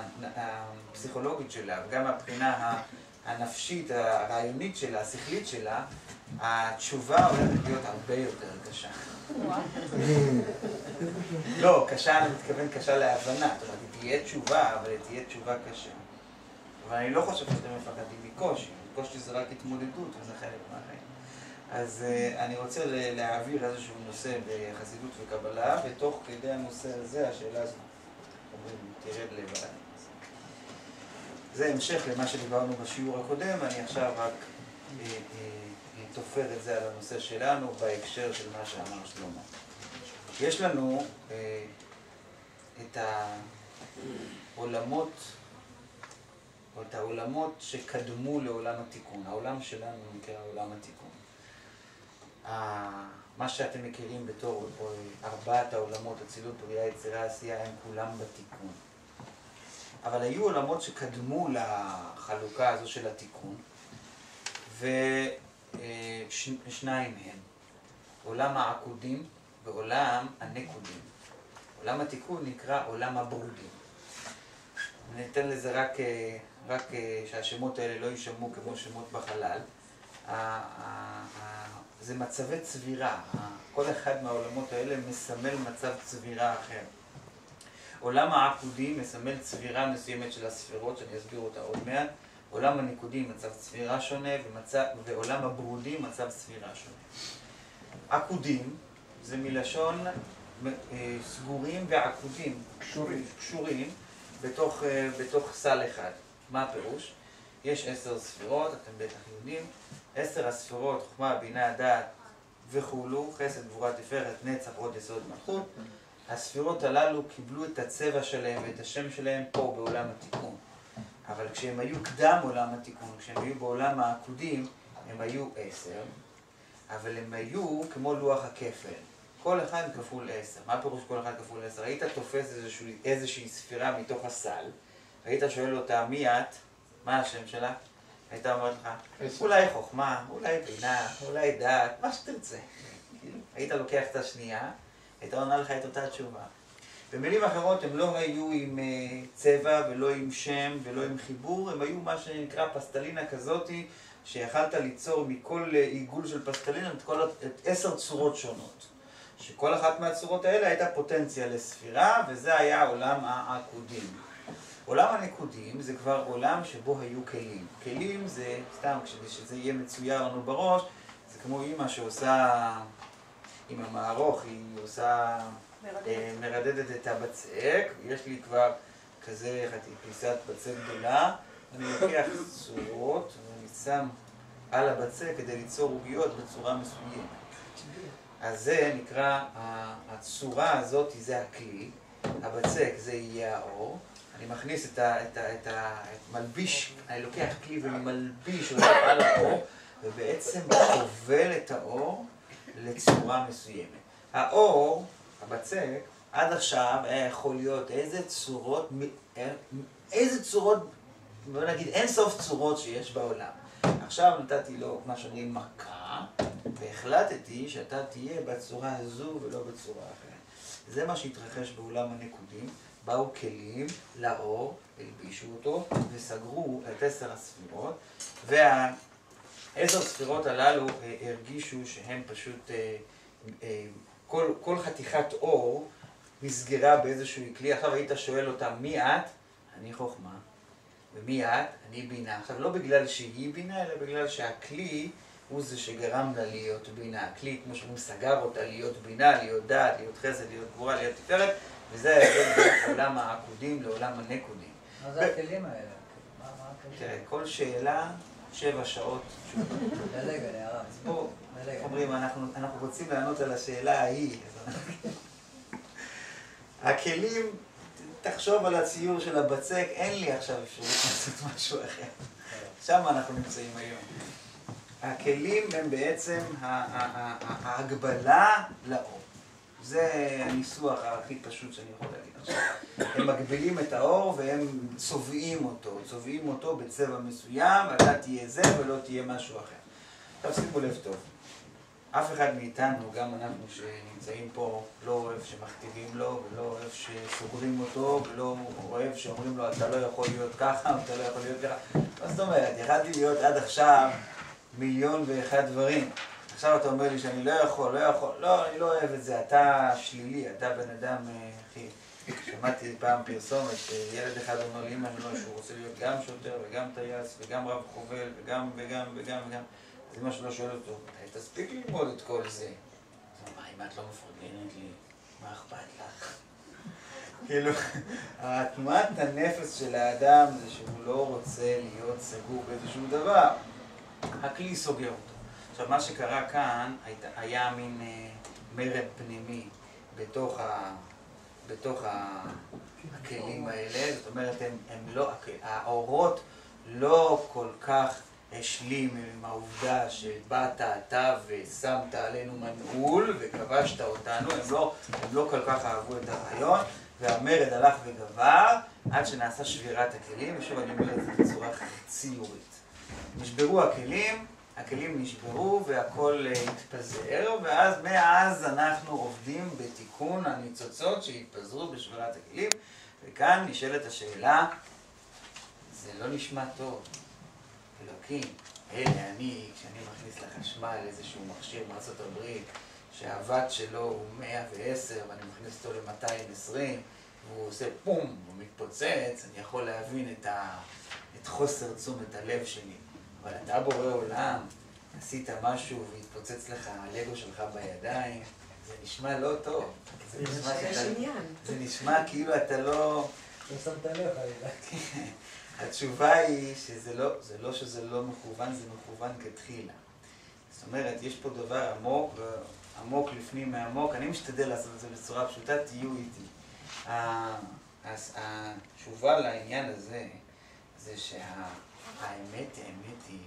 הפסיכולוגית שלה, וגם מהבחינה הנפשית, הרעיונית שלה, השכלית שלה, התשובה הולכת להיות הרבה יותר קשה. לא, קשה, אני מתכוון קשה להבנה. זאת אומרת, היא תהיה תשובה, אבל היא תהיה תשובה קשה. אבל אני לא חושב שאתם מפחדים מקושי. קושי זה רק התמודדות, וזה חלק מהחיים. אז uh, אני רוצה להעביר איזשהו נושא בחסידות וקבלה, ותוך כדי הנושא הזה, השאלה אומרים, תרד לבד. זה המשך למה שדיברנו בשיעור הקודם, אני עכשיו רק אה, אה, תופר את זה על הנושא שלנו בהקשר של מה שאמר שלמה. יש לנו אה, את העולמות, או את העולמות שקדמו לעולם התיקון. העולם שלנו נקרא עולם התיקון. מה שאתם מכירים בתור ארבעת העולמות, אצילות, בריאה, יצירה, עשייה, הם כולם בתיקון. אבל היו עולמות שקדמו לחלוקה הזו של התיקון, ושניים מהם, עולם העקודים ועולם הנקודים. עולם התיקון נקרא עולם הברודים. ניתן לזה רק, רק שהשמות האלה לא יישמעו כמו שמות בחלל. זה מצבי צבירה. כל אחד מהעולמות האלה מסמל מצב צבירה אחר. עולם העקודים מסמל צבירה מסוימת של הספירות, שאני אסביר אותה עוד מעט. עולם הניקודים מצב צבירה שונה, ומצב, ועולם הברודים מצב צבירה שונה. עקודים זה מלשון אה, סגורים ועקודים. קשורים. קשורים בתוך, אה, בתוך סל אחד. מה הפירוש? יש עשר ספירות, אתם בטח יודעים. עשר הספירות, חוכמה, בינה, דעת וכולו, חסד, גבורה, תפארת, נצח, עוד יסוד, מלכות. הספירות הללו קיבלו את הצבע שלהם ואת השם שלהם פה בעולם התיקון. אבל כשהם היו קדם עולם התיקון, כשהם היו בעולם העקודים, הם היו עשר, אבל הם היו כמו לוח הכפל. כל אחד כפול עשר. מה פירוש כל אחד כפול עשר? היית תופס איזושהי, איזושהי ספירה מתוך הסל, היית שואל אותה, מי את? מה השם שלה? הייתה אומרת לך, אולי חוכמה, אולי בינה, אולי דעת, מה שתרצה. היית לוקח את השנייה, הייתה עונה לך את אותה תשובה. במילים אחרות, הם לא היו עם uh, צבע ולא עם שם ולא עם חיבור, הם היו מה שנקרא פסטלינה כזאתי, שיכלת ליצור מכל uh, עיגול של פסטלינה את, כל, את עשר צורות שונות. שכל אחת מהצורות האלה הייתה פוטנציה לספירה, וזה היה עולם העקודים. עולם הנקודים זה כבר עולם שבו היו כלים. כלים זה, סתם, כשזה יהיה מצויר לנו בראש, זה כמו אימא שעושה עם המערוך, היא עושה, מרדדת, אה, מרדדת את הבצק, יש לי כבר כזה פיסת בצק גדולה, אני לוקח צורות ואני שם על הבצק כדי ליצור עוגיות בצורה מסוימת. אז זה נקרא, הצורה הזאת זה הכלי, הבצק זה יהיה האור, אני מכניס את ה... את ה... את ה... את מלביש, אני לוקח כלי ומלביש אותו על האור, ובעצם כובל את האור לצורה מסוימת. האור, הבצק, עד עכשיו היה יכול להיות איזה צורות, איזה צורות, בוא נגיד אין סוף צורות שיש בעולם. עכשיו נתתי לו מה שאומרים מכה, והחלטתי שאתה תהיה בצורה הזו ולא בצורה אחרת. זה מה שהתרחש בעולם הנקודים. באו כלים לאור, הלבישו אותו, וסגרו את עשר הספירות, והעשר ספירות הללו אה, הרגישו שהם פשוט, אה, אה, כל, כל חתיכת אור נסגרה באיזשהו כלי. עכשיו היית שואל אותם, מי את? אני חוכמה. ומי את? אני בינה. עכשיו, לא בגלל שהיא בינה, אלא בגלל שהכלי הוא זה שגרם לה להיות בינה. הכלי, כמו שאומרים, סגר אותה להיות בינה, להיות דעת, להיות חסד, להיות גבורה, להיות תפארת. וזה ההבדל בין עולם העקודים לעולם הנקודים. מה זה הכלים האלה? תראה, כל שאלה, שבע שעות תשובה. דלג עליה, הרב. פה, אומרים, אנחנו רוצים לענות על השאלה ההיא. הכלים, תחשוב על הציור של הבצק, אין לי עכשיו אפשרות <laughs> לעשות משהו אחר. שם אנחנו נמצאים היום. הכלים הם בעצם ההגבלה לאור. זה הניסוח הכי פשוט שאני יכול להגיד עכשיו. הם מגבילים את האור והם צובעים אותו, צובעים אותו בצבע מסוים, ואתה תהיה זה ולא תהיה משהו אחר. עכשיו שימו לב טוב. אף אחד מאיתנו, גם אנחנו שנמצאים פה, לא אוהב שמכתיבים לו, ולא אוהב שסוגרים אותו, ולא אוהב שאומרים לו אתה לא יכול להיות ככה, אתה לא יכול להיות ככה. מה זאת אומרת? יכלתי להיות עד עכשיו מיליון ואחד דברים. עכשיו אתה אומר לי שאני לא יכול, לא יכול, לא, אני לא אוהב את זה, אתה שלילי, אתה בן אדם, אה, אחי. שמעתי פעם פרסומת, ילד אחד אומר לאמא שלו שהוא רוצה להיות גם שוטר וגם טייס וגם רב חובל וגם וגם וגם וגם אז אמא שלו שואלת אותו, מתי תספיק ללמוד את כל זה? אז הוא אומר, אם את לא מפרגנת לי, מה אכפת לך? <laughs> כאילו, תנועת הנפש של האדם זה שהוא לא רוצה להיות סגור באיזשהו דבר. הכלי סוגר אותו. עכשיו, מה שקרה כאן היית- היה מין אה, מרד פנימי בתוך, ה, בתוך ה, הכלים האלה, זאת אומרת, הם, הם לא, האורות לא כל כך השלים עם העובדה שבאת אתה ושמת עלינו מנעול וכבשת אותנו, הם לא, הם לא כל כך אהבו את הרעיון, והמרד הלך וגבר עד שנעשה שבירת הכלים, ושוב אני אומר את זה בצורה ציורית. נשברו הכלים, הכלים נשברו והכל אה, התפזר, ואז מאז אנחנו עובדים בתיקון הניצוצות שהתפזרו בשבירת הכלים, וכאן נשאלת השאלה, זה לא נשמע טוב. אלוקים, אלה אני, כשאני מכניס לחשמל איזשהו מכשיר מארצות הברית, שהוואט שלו הוא 110 ואני מכניס אותו ל-220 והוא עושה פום, הוא מתפוצץ, אני יכול להבין את, ה... את חוסר תשומת הלב שלי. אבל אתה בורא עולם, עשית משהו והתפוצץ לך הלגו שלך בידיים, זה נשמע לא טוב. זה נשמע, שאתה... זה נשמע כאילו אתה לא... לא שמת לב, חלילה. <laughs> התשובה היא שזה לא, זה לא שזה לא מכוון, זה מכוון כתחילה. זאת אומרת, יש פה דבר עמוק, עמוק לפנים מעמוק, אני משתדל לעשות את זה בצורה פשוטה, תהיו איתי. התשובה לעניין הזה, זה שהאמת, האמת היא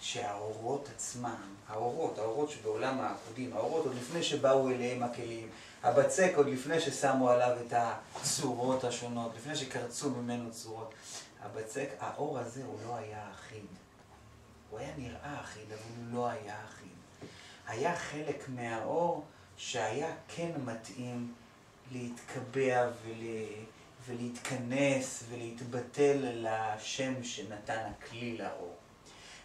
שהאורות עצמם, האורות, האורות שבעולם העקודים, האורות עוד לפני שבאו אליהם הכלים, הבצק עוד לפני ששמו עליו את הצורות השונות, לפני שקרצו ממנו צורות, הבצק, האור הזה הוא לא היה אחיד. הוא היה נראה אחיד, אבל הוא לא היה אחיד. היה חלק מהאור שהיה כן מתאים להתקבע ול... ולהתכנס ולהתבטל לשם שנתן הכלי לאור.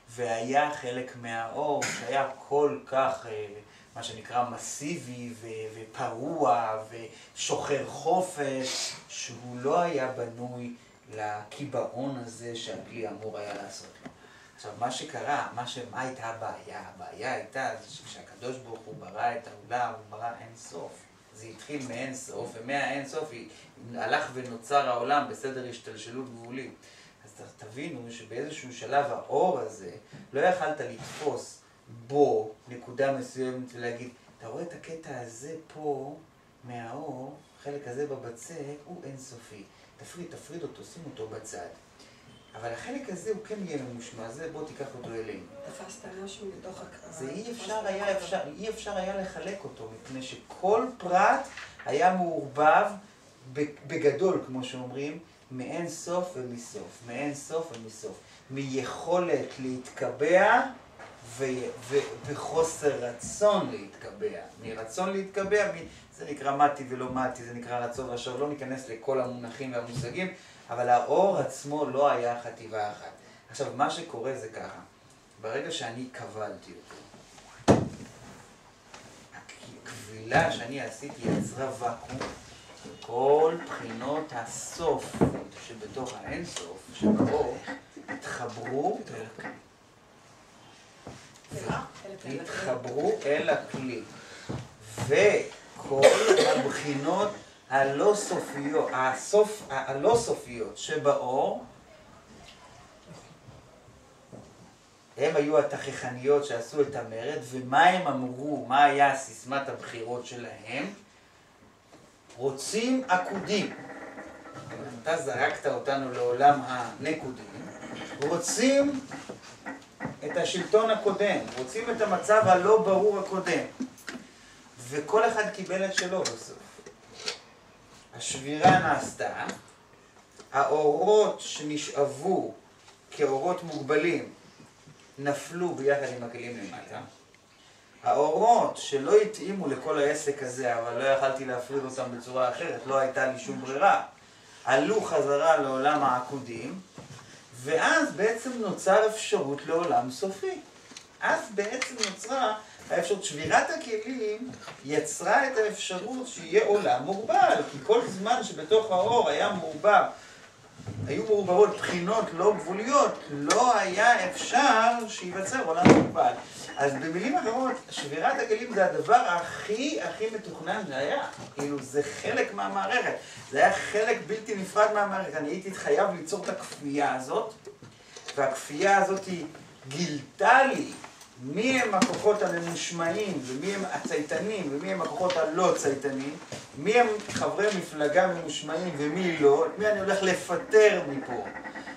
והיה חלק מהאור שהיה כל כך, אה, מה שנקרא, מסיבי ופרוע ושוחר חופש, שהוא לא היה בנוי לקיבעון הזה שהכלי אמור היה לעשות לו. עכשיו, מה שקרה, מה, ש... מה הייתה הבעיה? הבעיה הייתה שכשהקדוש ברוך הוא ברא את העולם, הוא ברא אין סוף. זה התחיל מאין סוף, ומהאין סוף הלך ונוצר העולם בסדר השתלשלות גבולי. אז תבינו שבאיזשהו שלב האור הזה, לא יכלת לתפוס בו נקודה מסוימת ולהגיד, אתה רואה את הקטע הזה פה מהאור, החלק הזה בבצק, הוא אינסופי. תפריד, תפריד אותו, שים אותו בצד. אבל החלק הזה הוא כן יהיה ממושמע, זה בוא תיקח אותו אלינו. תפסת משהו מתוך הקרב. זה אי אפשר היה, אפשר, אי אפשר היה לחלק אותו, מפני שכל פרט היה מעורבב בגדול, כמו שאומרים, מאין סוף ומסוף, מאין סוף ומסוף, מיכולת להתקבע ו- ו- וחוסר רצון להתקבע, מרצון להתקבע, מ- זה נקרא מתי ולא מתי, זה נקרא רצון ואשר, לא ניכנס לכל המונחים והמושגים, אבל האור עצמו לא היה חטיבה אחת. עכשיו, מה שקורה זה ככה, ברגע שאני קבלתי אותו, הכבילה שאני עשיתי יצרה ואקום, כל בחינות הסוף שבתוך האינסוף, שבאור, התחברו אל הכלי. התחברו אל הכלי. וכל הבחינות הלא סופיות, הסוף, הלא סופיות שבאור, הם היו התככניות שעשו את המרד, ומה הם אמרו, מה היה סיסמת הבחירות שלהם? רוצים עקודים. אתה זרקת אותנו לעולם הנקודים, רוצים את השלטון הקודם, רוצים את המצב הלא ברור הקודם. וכל אחד קיבל את שלו בסוף. השבירה נעשתה, האורות שנשאבו כאורות מוגבלים נפלו ביחד עם הכלים למטה, האורות שלא התאימו לכל העסק הזה, אבל לא יכלתי להפריד אותם בצורה אחרת, לא הייתה לי שום ברירה, עלו חזרה לעולם העקודים, ואז בעצם נוצר אפשרות לעולם סופי. אז בעצם נוצרה האפשרות, שבירת הכלים יצרה את האפשרות שיהיה עולם מוגבל, כי כל זמן שבתוך האור היה מעורבב, היו מעורבבות בחינות לא גבוליות, לא היה אפשר שייווצר עולם מוגבל. אז במילים אחרות, שבירת הכלים זה הדבר הכי הכי מתוכנן שהיה. כאילו, זה חלק מהמערכת. זה היה חלק בלתי נפרד מהמערכת. אני הייתי חייב ליצור את הכפייה הזאת, והכפייה הזאת היא גילתה לי מי הם הכוחות הממושמעים, ומי הם הצייתנים, ומי הם הכוחות הלא צייתנים, מי הם חברי מפלגה ממושמעים ומי לא, את מי אני הולך לפטר מפה,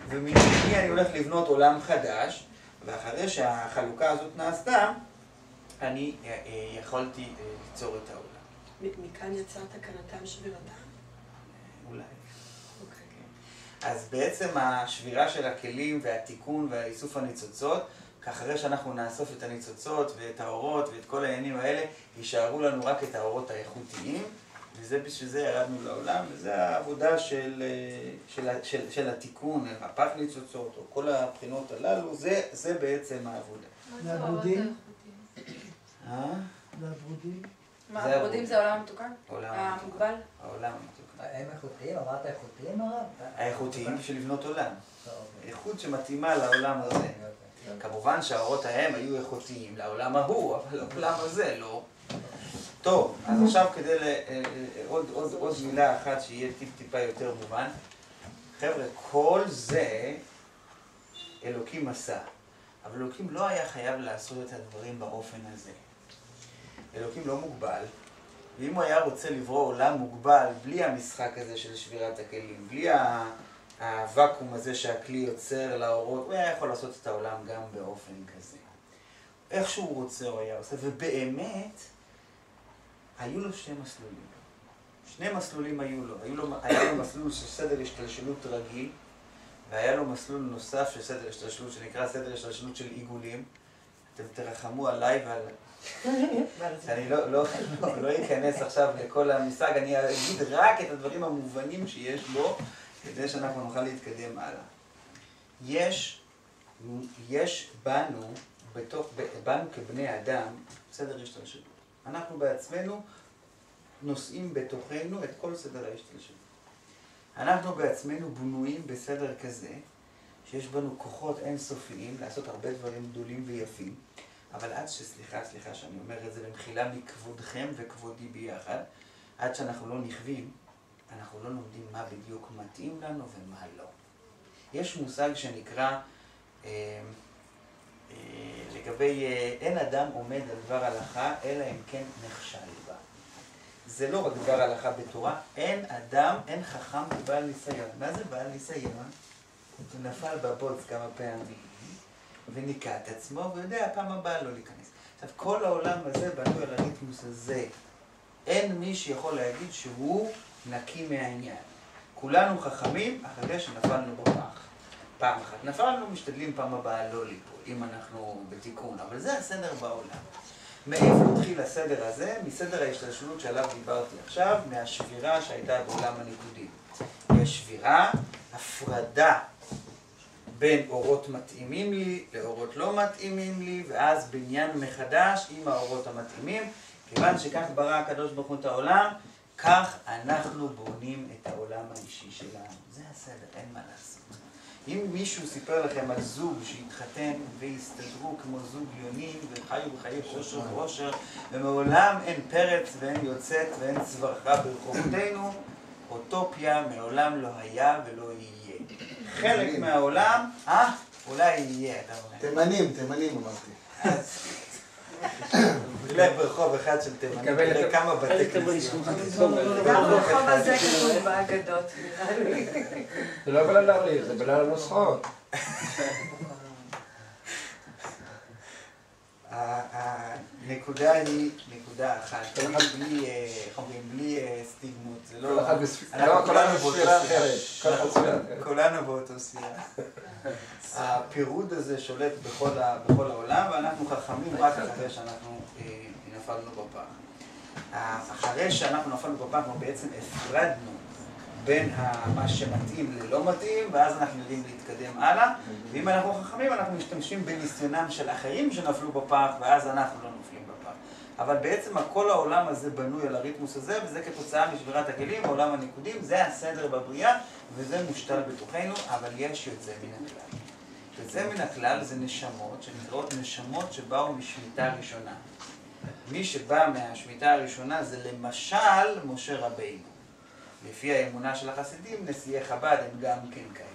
ומי אני הולך לבנות עולם חדש, ואחרי שהחלוקה הזאת נעשתה, אני אה, אה, יכולתי אה, ליצור את העולם. מכאן יצא תקנתם שבירתם? אולי. אוקיי. אז בעצם השבירה של הכלים והתיקון והאיסוף הניצוצות, אחרי שאנחנו נאסוף את הניצוצות ואת האורות ואת כל העניינים האלה, יישארו לנו רק את האורות האיכותיים, וזה בשביל זה ירדנו לעולם, וזה העבודה של, אה, של, ה- של, של התיקון, מפת ניצוצות, או כל הבחינות הללו, זה, זה בעצם העבודה. והברודים? אה? והברודים? מה, זה הברודים זה העולם המתוקן? העולם המוגבל? העולם המתוקן. הם איכותיים? אמרת איכותיים הרב? האיכותיים בשביל לבנות עולם. איכות שמתאימה לעולם הזה. כמובן שהאורות ההם היו איכותיים לעולם ההוא, אבל לעולם הזה לא. טוב, אז עכשיו כדי ל... אה, אה, עוד, עוד, עוד מילה אחת שיהיה טיפ טיפה יותר מובן. חבר'ה, כל זה אלוקים עשה. אבל אלוקים לא היה חייב לעשות את הדברים באופן הזה. אלוקים לא מוגבל, ואם הוא היה רוצה לברוא עולם מוגבל בלי המשחק הזה של שבירת הכלים, בלי ה... הוואקום הזה שהכלי יוצר לאורות, הוא היה יכול לעשות את העולם גם באופן כזה. איך שהוא רוצה הוא היה עושה, ובאמת, היו לו שני מסלולים. שני מסלולים היו לו. היו לו היה לו מסלול של סדר השתלשלות רגיל, והיה לו מסלול נוסף של סדר השתלשלות, שנקרא סדר השתלשלות של עיגולים. אתם תרחמו עליי ועל... <laughs> שאני לא, לא, לא, לא אכנס עכשיו לכל המושג, אני אגיד רק את הדברים המובנים שיש בו, כדי שאנחנו נוכל להתקדם הלאה. יש, יש בנו, בתוך, בנו כבני אדם, סדר השתלשלות. אנחנו בעצמנו נושאים בתוכנו את כל סדר ההשתלשלות. אנחנו בעצמנו בנויים בסדר כזה, שיש בנו כוחות אינסופיים לעשות הרבה דברים גדולים ויפים, אבל עד שסליחה, סליחה שאני אומר את זה במחילה מכבודכם וכבודי ביחד, עד שאנחנו לא נכווים, אנחנו לא לומדים מה בדיוק מתאים לנו ומה לא. יש מושג שנקרא אה, אה, לגבי אה, אין אדם עומד על דבר הלכה, אלא אם כן נכשל בה. זה לא רק דבר הלכה בתורה, אין אדם, אין חכם כבעל ניסיון. מה זה בעל ניסיון? הוא נפל בבוץ כמה פעמים, וניקה את עצמו, ויודע פעם הבאה לא להיכנס. עכשיו, כל העולם הזה בנוי על הריתמוס הזה. אין מי שיכול להגיד שהוא נקי מהעניין. כולנו חכמים אחרי שנפלנו בפח. פעם אחת נפלנו, משתדלים פעם הבאה לא ליפול, אם אנחנו בתיקון, אבל זה הסדר בעולם. מאיפה התחיל הסדר הזה? מסדר ההשתלשלות שעליו דיברתי עכשיו, מהשבירה שהייתה בעולם הניקודים. יש שבירה, הפרדה בין אורות מתאימים לי לאורות לא מתאימים לי, ואז בניין מחדש עם האורות המתאימים. כיוון שכך ברא הקדוש ברוך הוא את העולם, כך אנחנו בונים את העולם האישי שלנו. זה הסדר, אין מה לעשות. אם מישהו סיפר לכם על זוג שהתחתן והסתדרו כמו זוג יונים וחיו בחיי חושר ועושר ומעולם אין פרץ ואין יוצאת ואין צווחה ברחובותינו, אוטופיה מעולם לא היה ולא יהיה. חלק מהעולם, אה? אולי יהיה, אתה אומר. תימנים, תימנים אמרתי. תלך ברחוב אחד של תימנים, את- כמה בתי כנסיות. גם ברחוב הזה כתוב באגדות, נראה לי. זה לא להרליך, זה בגלל הנוסחות. הנקודה היא נקודה אחת, בלי, בלי, אה, איך אומרים, בלי אה, סטיגמות, זה כל לא... אחד כולנו בספירה סירה. כל אחד. כולנו באותו סירה. הפירוד הזה שולט בכל, העולם, ואנחנו חכמים רק אחרי שאנחנו אה, שנפלנו בפח. אחרי שאנחנו נפלנו בפח, אנחנו בעצם הפרדנו בין מה שמתאים ללא מתאים, ואז אנחנו יודעים להתקדם הלאה. ואם אנחנו חכמים, אנחנו משתמשים בניסיונם של אחרים שנפלו בפח, ואז אנחנו לא נופלים בפח. אבל בעצם כל העולם הזה בנוי על הריתמוס הזה, וזה כתוצאה משבירת הכלים בעולם הניקודים, זה הסדר בבריאה, וזה מושתל בתוכנו, אבל יש יוצא מן הכלל. יוצא מן הכלל זה נשמות, שנקראות נשמות שבאו משמיטה ראשונה. מי שבא מהשמיטה הראשונה זה למשל משה רבינו. לפי האמונה של החסידים, נשיאי חב"ד הם גם כן כאלה.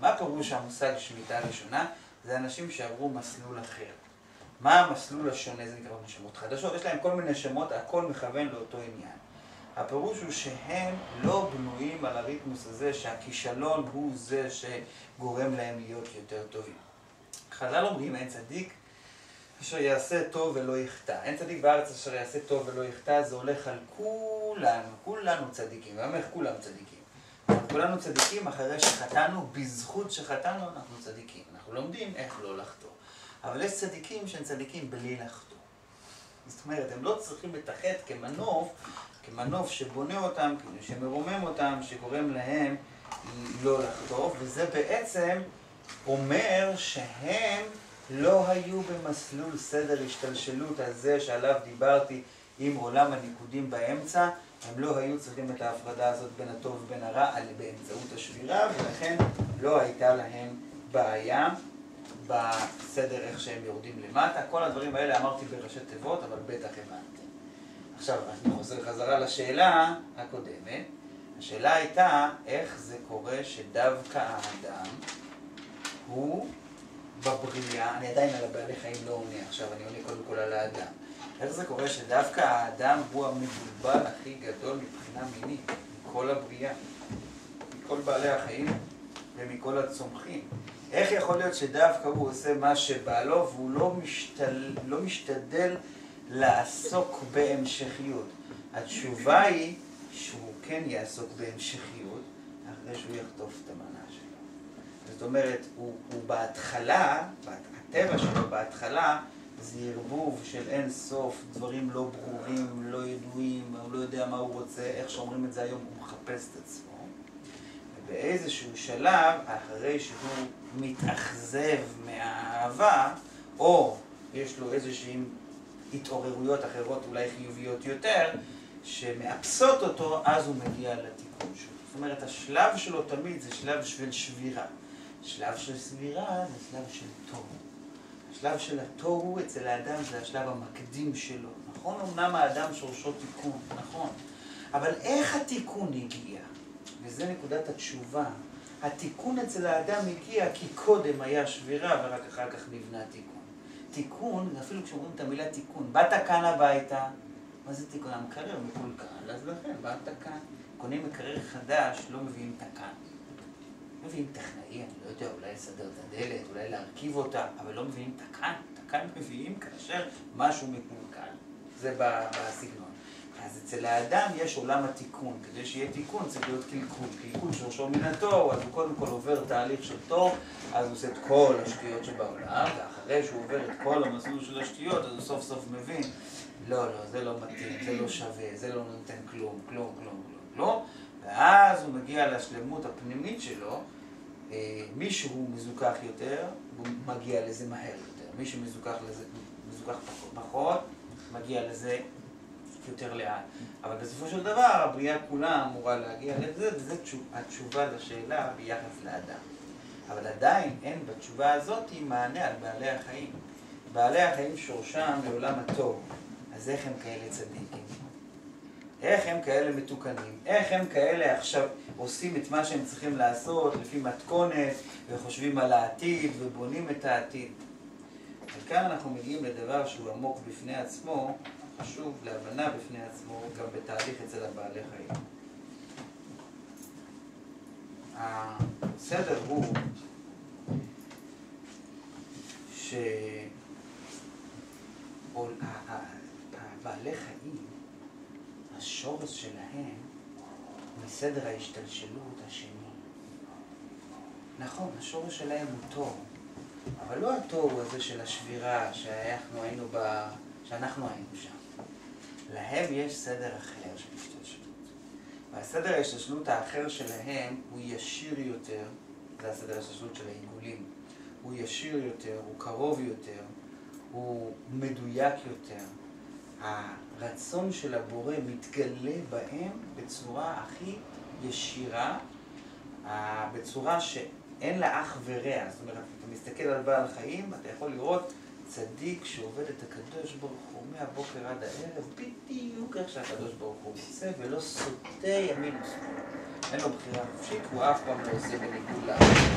מה פירוש המושג שמיטה ראשונה? זה אנשים שעברו מסלול אחר. מה המסלול השונה? זה נקרא נשמות חדשות. יש להם כל מיני שמות, הכל מכוון לאותו עניין. הפירוש הוא שהם לא בנויים על הריתמוס הזה שהכישלון הוא זה שגורם להם להיות יותר טובים. חז"ל אומרים, אין צדיק אשר יעשה טוב ולא יחטא. אין צדיק בארץ אשר יעשה טוב ולא יחטא, זה הולך על כולנו, כולנו צדיקים. ואומר איך כולם צדיקים? כולנו צדיקים אחרי שחטאנו, בזכות שחטאנו אנחנו צדיקים. אנחנו לומדים איך לא לחטוא. אבל יש צדיקים שהם צדיקים בלי לחטוא. זאת אומרת, הם לא צריכים את החטא כמנוף, כמנוף שבונה אותם, שמרומם אותם, שגורם להם לא לחטוא, וזה בעצם אומר שהם לא היו במסלול סדר השתלשלות הזה שעליו דיברתי עם עולם הניקודים באמצע, הם לא היו צריכים את ההפרדה הזאת בין הטוב ובין הרע באמצעות השבירה, ולכן לא הייתה להם בעיה בסדר איך שהם יורדים למטה. כל הדברים האלה אמרתי בראשי תיבות, אבל בטח הבנתם. עכשיו, אני חוזר חזרה לשאלה הקודמת. השאלה הייתה, איך זה קורה שדווקא האדם הוא בבריאה, אני עדיין על הבעלי חיים לא עונה עכשיו, אני עונה קודם כל על האדם. איך זה קורה שדווקא האדם הוא המבולבל הכי גדול מבחינה מינית, מכל הבריאה, מכל בעלי החיים ומכל הצומחים? איך יכול להיות שדווקא הוא עושה מה שבא לו והוא לא, משתל, לא משתדל לעסוק בהמשכיות? התשובה היא שהוא כן יעסוק בהמשכיות אחרי שהוא יחטוף את שלו. זאת אומרת, הוא, הוא בהתחלה, הטבע שלו בהתחלה זה ערבוב של אין סוף, דברים לא ברורים, לא ידועים, הוא לא יודע מה הוא רוצה, איך שאומרים את זה היום, הוא מחפש את עצמו. ובאיזשהו שלב, אחרי שהוא מתאכזב מהאהבה, או יש לו איזשהן התעוררויות אחרות, אולי חיוביות יותר, שמאפסות אותו, אז הוא מגיע לתיקון שלו. זאת אומרת, השלב שלו תמיד זה שלב של שבירה. שלב של סבירה זה שלב של תוהו. השלב של התוהו אצל האדם זה השלב המקדים שלו. נכון? אמנם האדם שורשו תיקון, נכון. אבל איך התיקון הגיע? וזה נקודת התשובה. התיקון אצל האדם הגיע כי קודם היה שבירה ורק אחר כך נבנה תיקון. תיקון, אפילו כשאומרים את המילה תיקון, באת כאן הביתה, מה זה תיקון? המקרר מקולקל, אז לכן באת כאן. קונים מקרר חדש, לא מביאים תקן. מביאים טכנאי, אני לא יודע, אולי לסדר את הדלת, אולי להרכיב אותה, אבל לא מביאים תקן. תקן מביאים כאשר משהו מקולקל. זה בסגנון. אז אצל האדם יש עולם התיקון. כדי שיהיה תיקון צריך להיות קלקול. קלקול שורשו מן התור, אז הוא קודם כל עובר תהליך של תור, אז הוא עושה את כל השטויות שבעולם, ואחרי שהוא עובר את כל המסלול של השטויות, אז הוא סוף סוף מבין, לא, לא, זה לא מתאים, זה לא שווה, זה לא נותן כלום, כלום, כלום, כלום, כלום. ואז הוא מגיע לשלמות הפנימית שלו, מישהו מזוכח יותר, הוא מגיע לזה מהר יותר. מי שמזוכח פחות, מגיע לזה יותר לאט. אבל בסופו של דבר, הבריאה כולה אמורה להגיע לזה, וזו התשובה לשאלה ביחס לאדם. אבל עדיין אין בתשובה הזאת מענה על בעלי החיים. בעלי החיים שורשם לעולם הטוב. אז איך הם כאלה צדיקים? איך הם כאלה מתוקנים? איך הם כאלה עכשיו עושים את מה שהם צריכים לעשות לפי מתכונת וחושבים על העתיד ובונים את העתיד? וכאן אנחנו מגיעים לדבר שהוא עמוק בפני עצמו, חשוב להבנה בפני עצמו גם בתהליך אצל הבעלי חיים. הסדר הוא שהבעלי חיים, השורש שלהם מסדר ההשתלשלות השני. נכון, השורש שלהם הוא טוב, אבל לא התוהו הזה של השבירה שאנחנו היינו ב... שאנחנו היינו שם. להם יש סדר אחר של השתלשלות. והסדר ההשתלשלות האחר שלהם הוא ישיר יותר, זה הסדר ההשתלשלות של העיגולים. הוא ישיר יותר, הוא קרוב יותר, הוא מדויק יותר. הרצון של הבורא מתגלה בהם בצורה הכי ישירה, בצורה שאין לה אח ורע. זאת אומרת, אתה מסתכל על בעל חיים, אתה יכול לראות צדיק שעובד את הקדוש ברוך הוא מהבוקר עד הערב, בדיוק איך שהקדוש ברוך הוא רוצה, ולא סוטה ימין ושמאל. אין לו בחירה חופשית, הוא אף פעם לא עושה בניגוד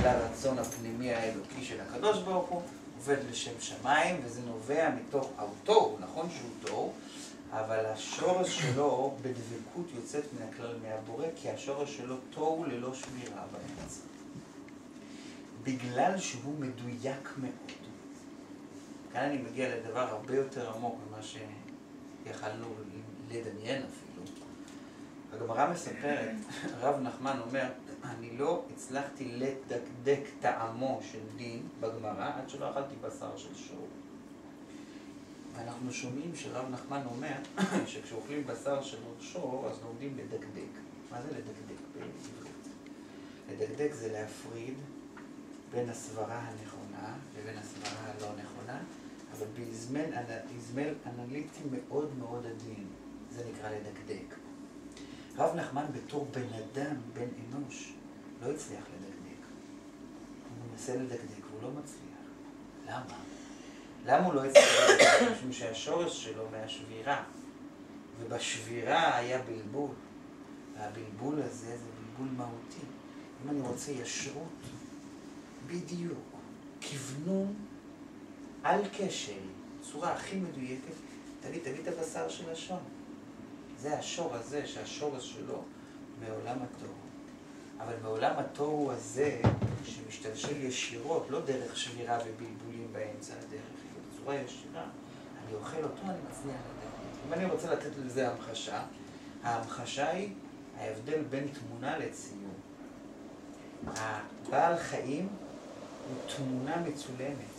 לרצון הפנימי האלוקי של הקדוש ברוך הוא, עובד לשם שמיים, וזה נובע מתוך התוהו, נכון שהוא תוהו, אבל השורש שלו בדבקות יוצאת מן הכלל מהבורא, כי השורש שלו תוהו ללא שמירה באמצע. בגלל שהוא מדויק מאוד. כאן אני מגיע לדבר הרבה יותר עמוק ממה שיכלנו לדמיין אפילו. הגמרא מספרת, רב נחמן אומר, אני לא הצלחתי לדקדק טעמו של דין בגמרא עד שלא אכלתי בשר של שור. ואנחנו שומעים שרב נחמן אומר <coughs> שכשאוכלים בשר של שור אז לומדים לדקדק. מה זה לדקדק בעברית? לדקדק זה להפריד בין הסברה הנכונה לבין הסברה הלא נכונה, אבל באזמל אנליטי מאוד מאוד עדין. זה נקרא לדקדק. רב נחמן בתור בן אדם, בן אנוש, לא הצליח לדקדק. הוא מנסה לדקדק והוא לא מצליח. למה? למה הוא לא הצליח? משום שהשורש שלו מהשבירה, ובשבירה היה בלבול. והבלבול הזה זה בלבול מהותי. אם אני רוצה ישרות, בדיוק, כיוונו על כשל, בצורה הכי מדויקת, תביא, תביא את הבשר של השון. זה השור הזה, שהשורש שלו מעולם התוהו. אבל מעולם התוהו הזה, שמשתלשל ישירות, לא דרך שבירה ובלבולים באמצע הדרך, בצורה ישירה, אני אוכל אותו, אני מצליח לדעת. אם אני רוצה לתת לזה המחשה, ההמחשה היא ההבדל בין תמונה לציור. הבעל חיים הוא תמונה מצולמת,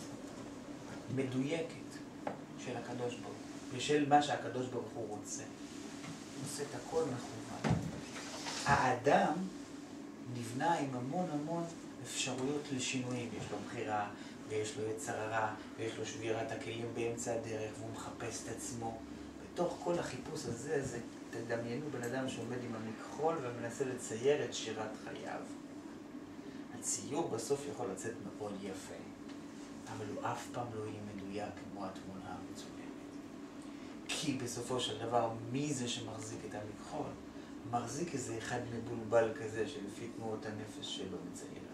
מדויקת, של הקדוש ברוך הוא, ושל מה שהקדוש ברוך הוא רוצה. עושה את הכל מכוון. האדם נבנה עם המון המון אפשרויות לשינויים. יש לו בחירה, ויש לו יצר הרע, ויש לו שבירת הכלים באמצע הדרך, והוא מחפש את עצמו. בתוך כל החיפוש הזה, זה, תדמיינו בן אדם שעומד עם המכחול ומנסה לצייר את שירת חייו. הציור בסוף יכול לצאת מאוד יפה, אבל הוא אף פעם לא יהיה מדויק כמו התמונה המצוינת. כי בסופו של דבר, מי זה שמחזיק את המכחול? מחזיק איזה אחד מבולבל כזה, שלפי תנועות הנפש שלו מצייר.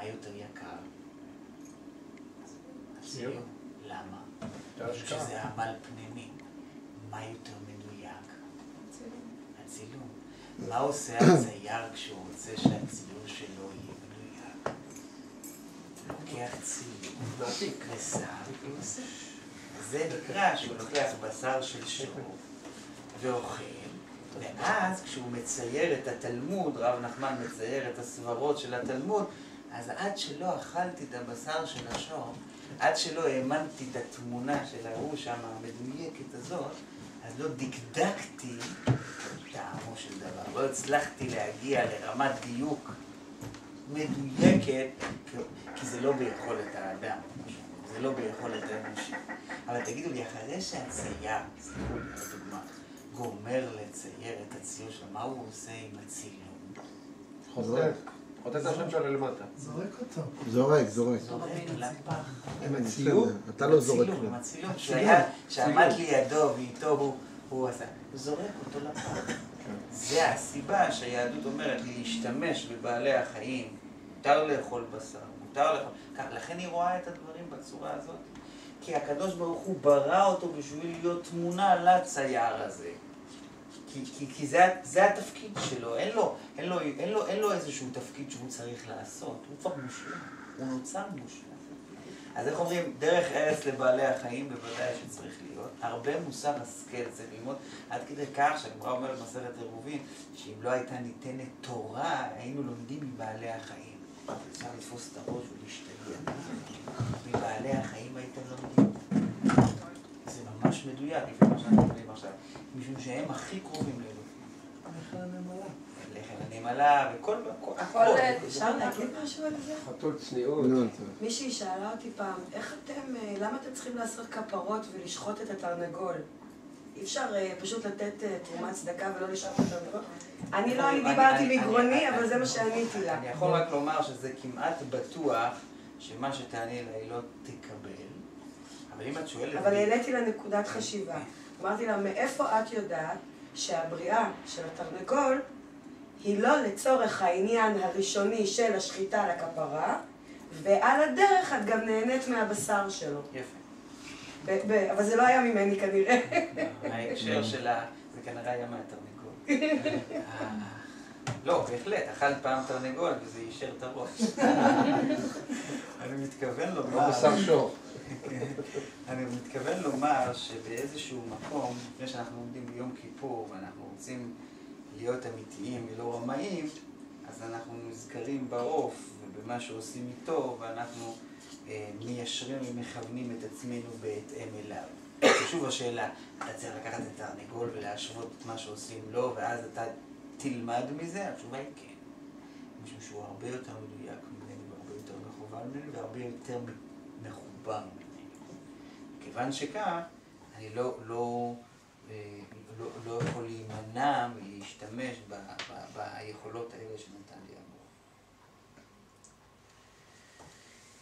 מה יותר יקר? הציור. למה? שזה עמל פנימי. מה יותר מדויק? הצילום. מה עושה הצייר כשהוא רוצה שהציור שלו יהיה מדויק? לוקח צילום, ושם. זה נקרא שהוא לוקח בשר של שור ואוכל, ואז כשהוא מצייר את התלמוד, רב נחמן מצייר את הסברות של התלמוד, אז עד שלא אכלתי את הבשר של השור, עד שלא האמנתי את התמונה של ההוא שם, המדויקת הזאת, אז לא דקדקתי טעמו של דבר. לא הצלחתי להגיע לרמת דיוק מדויקת, כי זה לא ביכולת האדם. זה לא ביכולת האנושית. אבל תגידו לי, אחרי שהצייר, סליחו לי על הדוגמה, גומר לצייר את הציור שלו, מה הוא עושה עם הצילום? חוזר. חוטא את השם שלו למטה. זורק אותו. זורק, זורק. לפח. אתה לא זורק הצילום, כלום. הצילום, שהיה, שעמד לידו ואיתו הוא, הוא עשה, זורק אותו לפח. זה הסיבה שהיהדות אומרת להשתמש בבעלי החיים, מותר לאכול בשר, מותר לאכול, לכן היא רואה את הדברים בצורה הזאת. כי הקדוש ברוך הוא ברא אותו בשביל להיות תמונה לצייר הזה. כי, כי, כי זה, זה התפקיד שלו, אין לו, אין, לו, אין, לו, אין לו איזשהו תפקיד שהוא צריך לעשות, הוא כבר מושלם, הוא נוצר מושלם. אז איך אומרים, דרך ארץ לבעלי החיים בוודאי שצריך להיות. הרבה מוסר השכל צריך ללמוד, עד כדי כך שהגמרא אומרת במסכת עירובין, שאם לא הייתה ניתנת תורה, היינו לומדים מבעלי החיים. אפשר לתפוס את הראש ולהשתגע. מבעלי החיים הייתם לומדים. זה ממש מדויק, לפי מה שאנחנו יודעים עכשיו. משום שהם הכי קרובים לאלוהים. איך הנמלה? לחם הנמלה וכל... כל- הכל, הכל. אפשר להגיד משהו על זה? חתול צניעות. טוב. מישהי שאלה אותי פעם, איך אתם, אה, למה אתם צריכים לעשות כפרות ולשחוט את התרנגול? אי אפשר אה, פשוט לתת אה, תרומת צדקה ולא לשחוט את התרנגול? אני לא, אני דיברתי מגרוני, אבל זה מה שעניתי לה. אני יכול רק לומר שזה כמעט בטוח שמה שתעני לה היא לא תקבל, אבל אם את שואלת... אבל העליתי לה נקודת חשיבה. אמרתי לה, מאיפה את יודעת שהבריאה של התרנגול היא לא לצורך העניין הראשוני של השחיטה על הכפרה, ועל הדרך את גם נהנית מהבשר שלו. יפה. ב- ב- אבל זה לא היה ממני כנראה. <laughs> ההקשר שלה, זה כנראה היה מהתרנגול. <laughs> לא, בהחלט, אכלת פעם תרנגול וזה יישר את הראש. <laughs> אני מתכוון לא לומר... בשר שור. <laughs> אני מתכוון לומר שבאיזשהו מקום, לפני שאנחנו עומדים ביום כיפור ואנחנו רוצים להיות אמיתיים ולא רמאים, אז אנחנו נזכרים בעוף ובמה שעושים איתו, ואנחנו אה, מיישרים ומכוונים את עצמנו בהתאם אליו. <coughs> ושוב השאלה, אתה צריך לקחת את התרנגול ולהשוות את מה שעושים לו, ואז אתה תלמד מזה? התשובה היא כן. משום שהוא הרבה יותר מדויק ממני, והרבה יותר מכוון ממני, והרבה יותר מחובר ממני. כיוון שכך, אני לא, לא, אה, לא, לא יכול להימנע מלהשתמש ב, ב, ביכולות האלה שנתן לי המוח.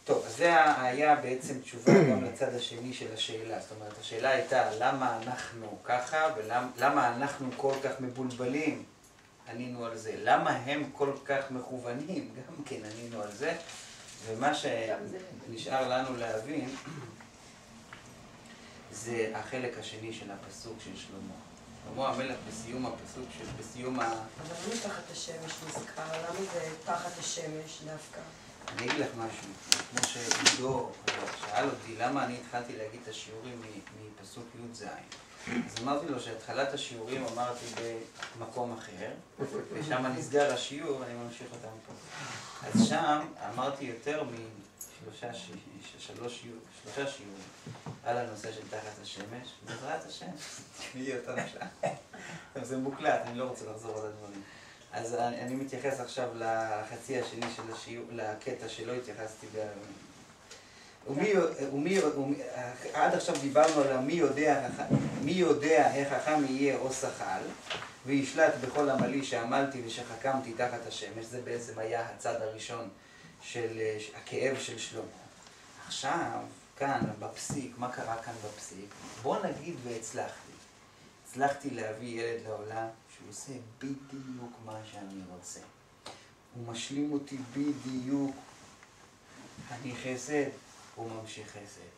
טוב, אז זה היה בעצם תשובה גם לצד השני של השאלה. זאת אומרת, השאלה הייתה למה אנחנו ככה ולמה אנחנו כל כך מבולבלים. ענינו על זה. למה הם כל כך מכוונים? <laughs> גם כן ענינו על זה. ומה שנשאר לנו להבין זה החלק השני של הפסוק של שלמה. שלמה המלך בסיום הפסוק, של, בסיום ה... אבל למה תחת השמש נזכר? למה זה תחת השמש דווקא? אני אגיד לך משהו, כמו שעידו שאל אותי למה אני התחלתי להגיד את השיעורים מפסוק י"ז. אז אמרתי לו שהתחלת השיעורים אמרתי במקום אחר, ושם נסגר השיעור, אני ממשיך אותם פה. אז שם אמרתי יותר משלושה שיעורים על הנושא של תחת השמש, בעזרת השם, תשמעי אותם שם. זה מוקלט, אני לא רוצה לחזור על הדברים. אז אני מתייחס עכשיו לחצי השני של השיעור, לקטע שלא התייחסתי ב... ומי, ומי, ומי, עד עכשיו דיברנו על מי יודע, מי יודע איך חכם יהיה או שחל, וישלט בכל עמלי שעמלתי ושחכמתי תחת השמש, זה בעצם היה הצד הראשון של הכאב של שלמה. עכשיו, כאן בפסיק, מה קרה כאן בפסיק? בוא נגיד והצלחתי. הצלחתי להביא ילד לעולם שהוא עושה בדיוק מה שאני רוצה. הוא משלים אותי בדיוק. אני חסד, הוא ממשיך חסד.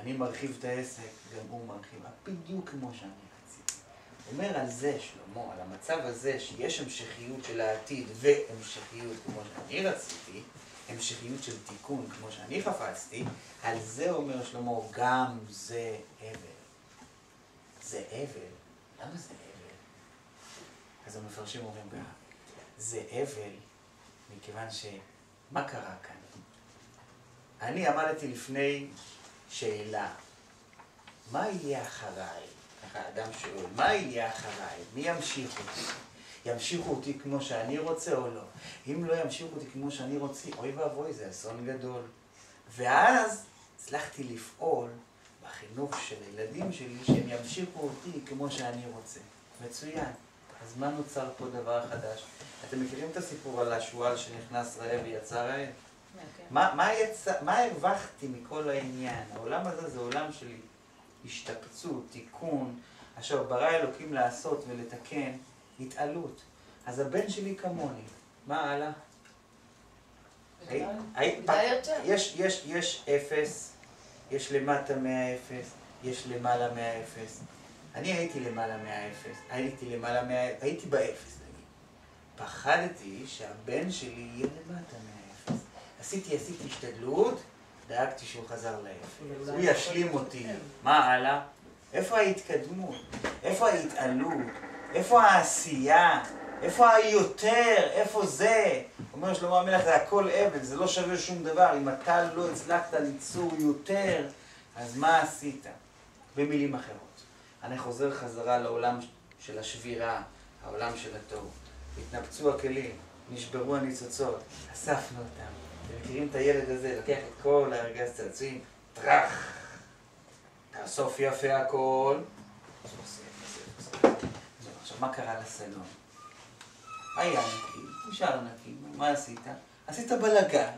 אני מרחיב את העסק, גם הוא מרחיב. בדיוק כמו שאני רציתי. אומר על זה שלמה, על המצב הזה שיש המשכיות של העתיד והמשכיות כמו שאני רציתי, המשכיות של תיקון כמו שאני חפצתי, על זה אומר שלמה, גם זה אבל. זה אבל. למה זה אבל? אז המפרשים אומרים ככה, זה אבל מכיוון ש... מה קרה כאן? אני עמדתי לפני שאלה, מה יהיה אחריי? האדם שואל, מה יהיה אחריי? מי ימשיך אותי? ימשיכו אותי כמו שאני רוצה או לא? אם לא ימשיכו אותי כמו שאני רוצה, אוי ואבוי, זה אסון גדול. ואז הצלחתי לפעול בחינוך של הילדים שלי, שהם ימשיכו אותי כמו שאני רוצה. מצוין. אז מה נוצר פה דבר חדש? אתם מכירים את הסיפור על השועל שנכנס רעב ויצא רעב? מה, מה, יצא, מה הרווחתי מכל העניין? העולם הזה זה עולם של השתפצות, תיקון, אשר ברא אלוקים לעשות ולתקן, התעלות. אז הבן שלי כמוני, מה הלאה? יש, יש, יש אפס, יש למטה מהאפס, יש למעלה מהאפס. אני הייתי למעלה מהאפס, הייתי למעלה מה... הייתי באפס נגיד. פחדתי שהבן שלי יהיה למטה. עשיתי, עשיתי השתדלות, דאגתי שהוא חזר לאפס. הוא ישלים אותי. מה הלאה? איפה ההתקדמות? איפה ההתעלות? איפה העשייה? איפה היותר? איפה זה? אומר שלמה המלך, זה הכל אבל, זה לא שווה שום דבר. אם אתה לא הצלחת ליצור יותר, אז מה עשית? במילים אחרות. אני חוזר חזרה לעולם של השבירה, העולם של התוהו. התנפצו הכלים, נשברו הניצוצות, אספנו אותם. אתם מכירים את הילד הזה, לוקח את כל הארגז צעצועים, טראח, תאסוף יפה הכל. עכשיו, מה קרה לסלון? היה נקי, נשאר נקי, מה עשית? עשית בלאגן,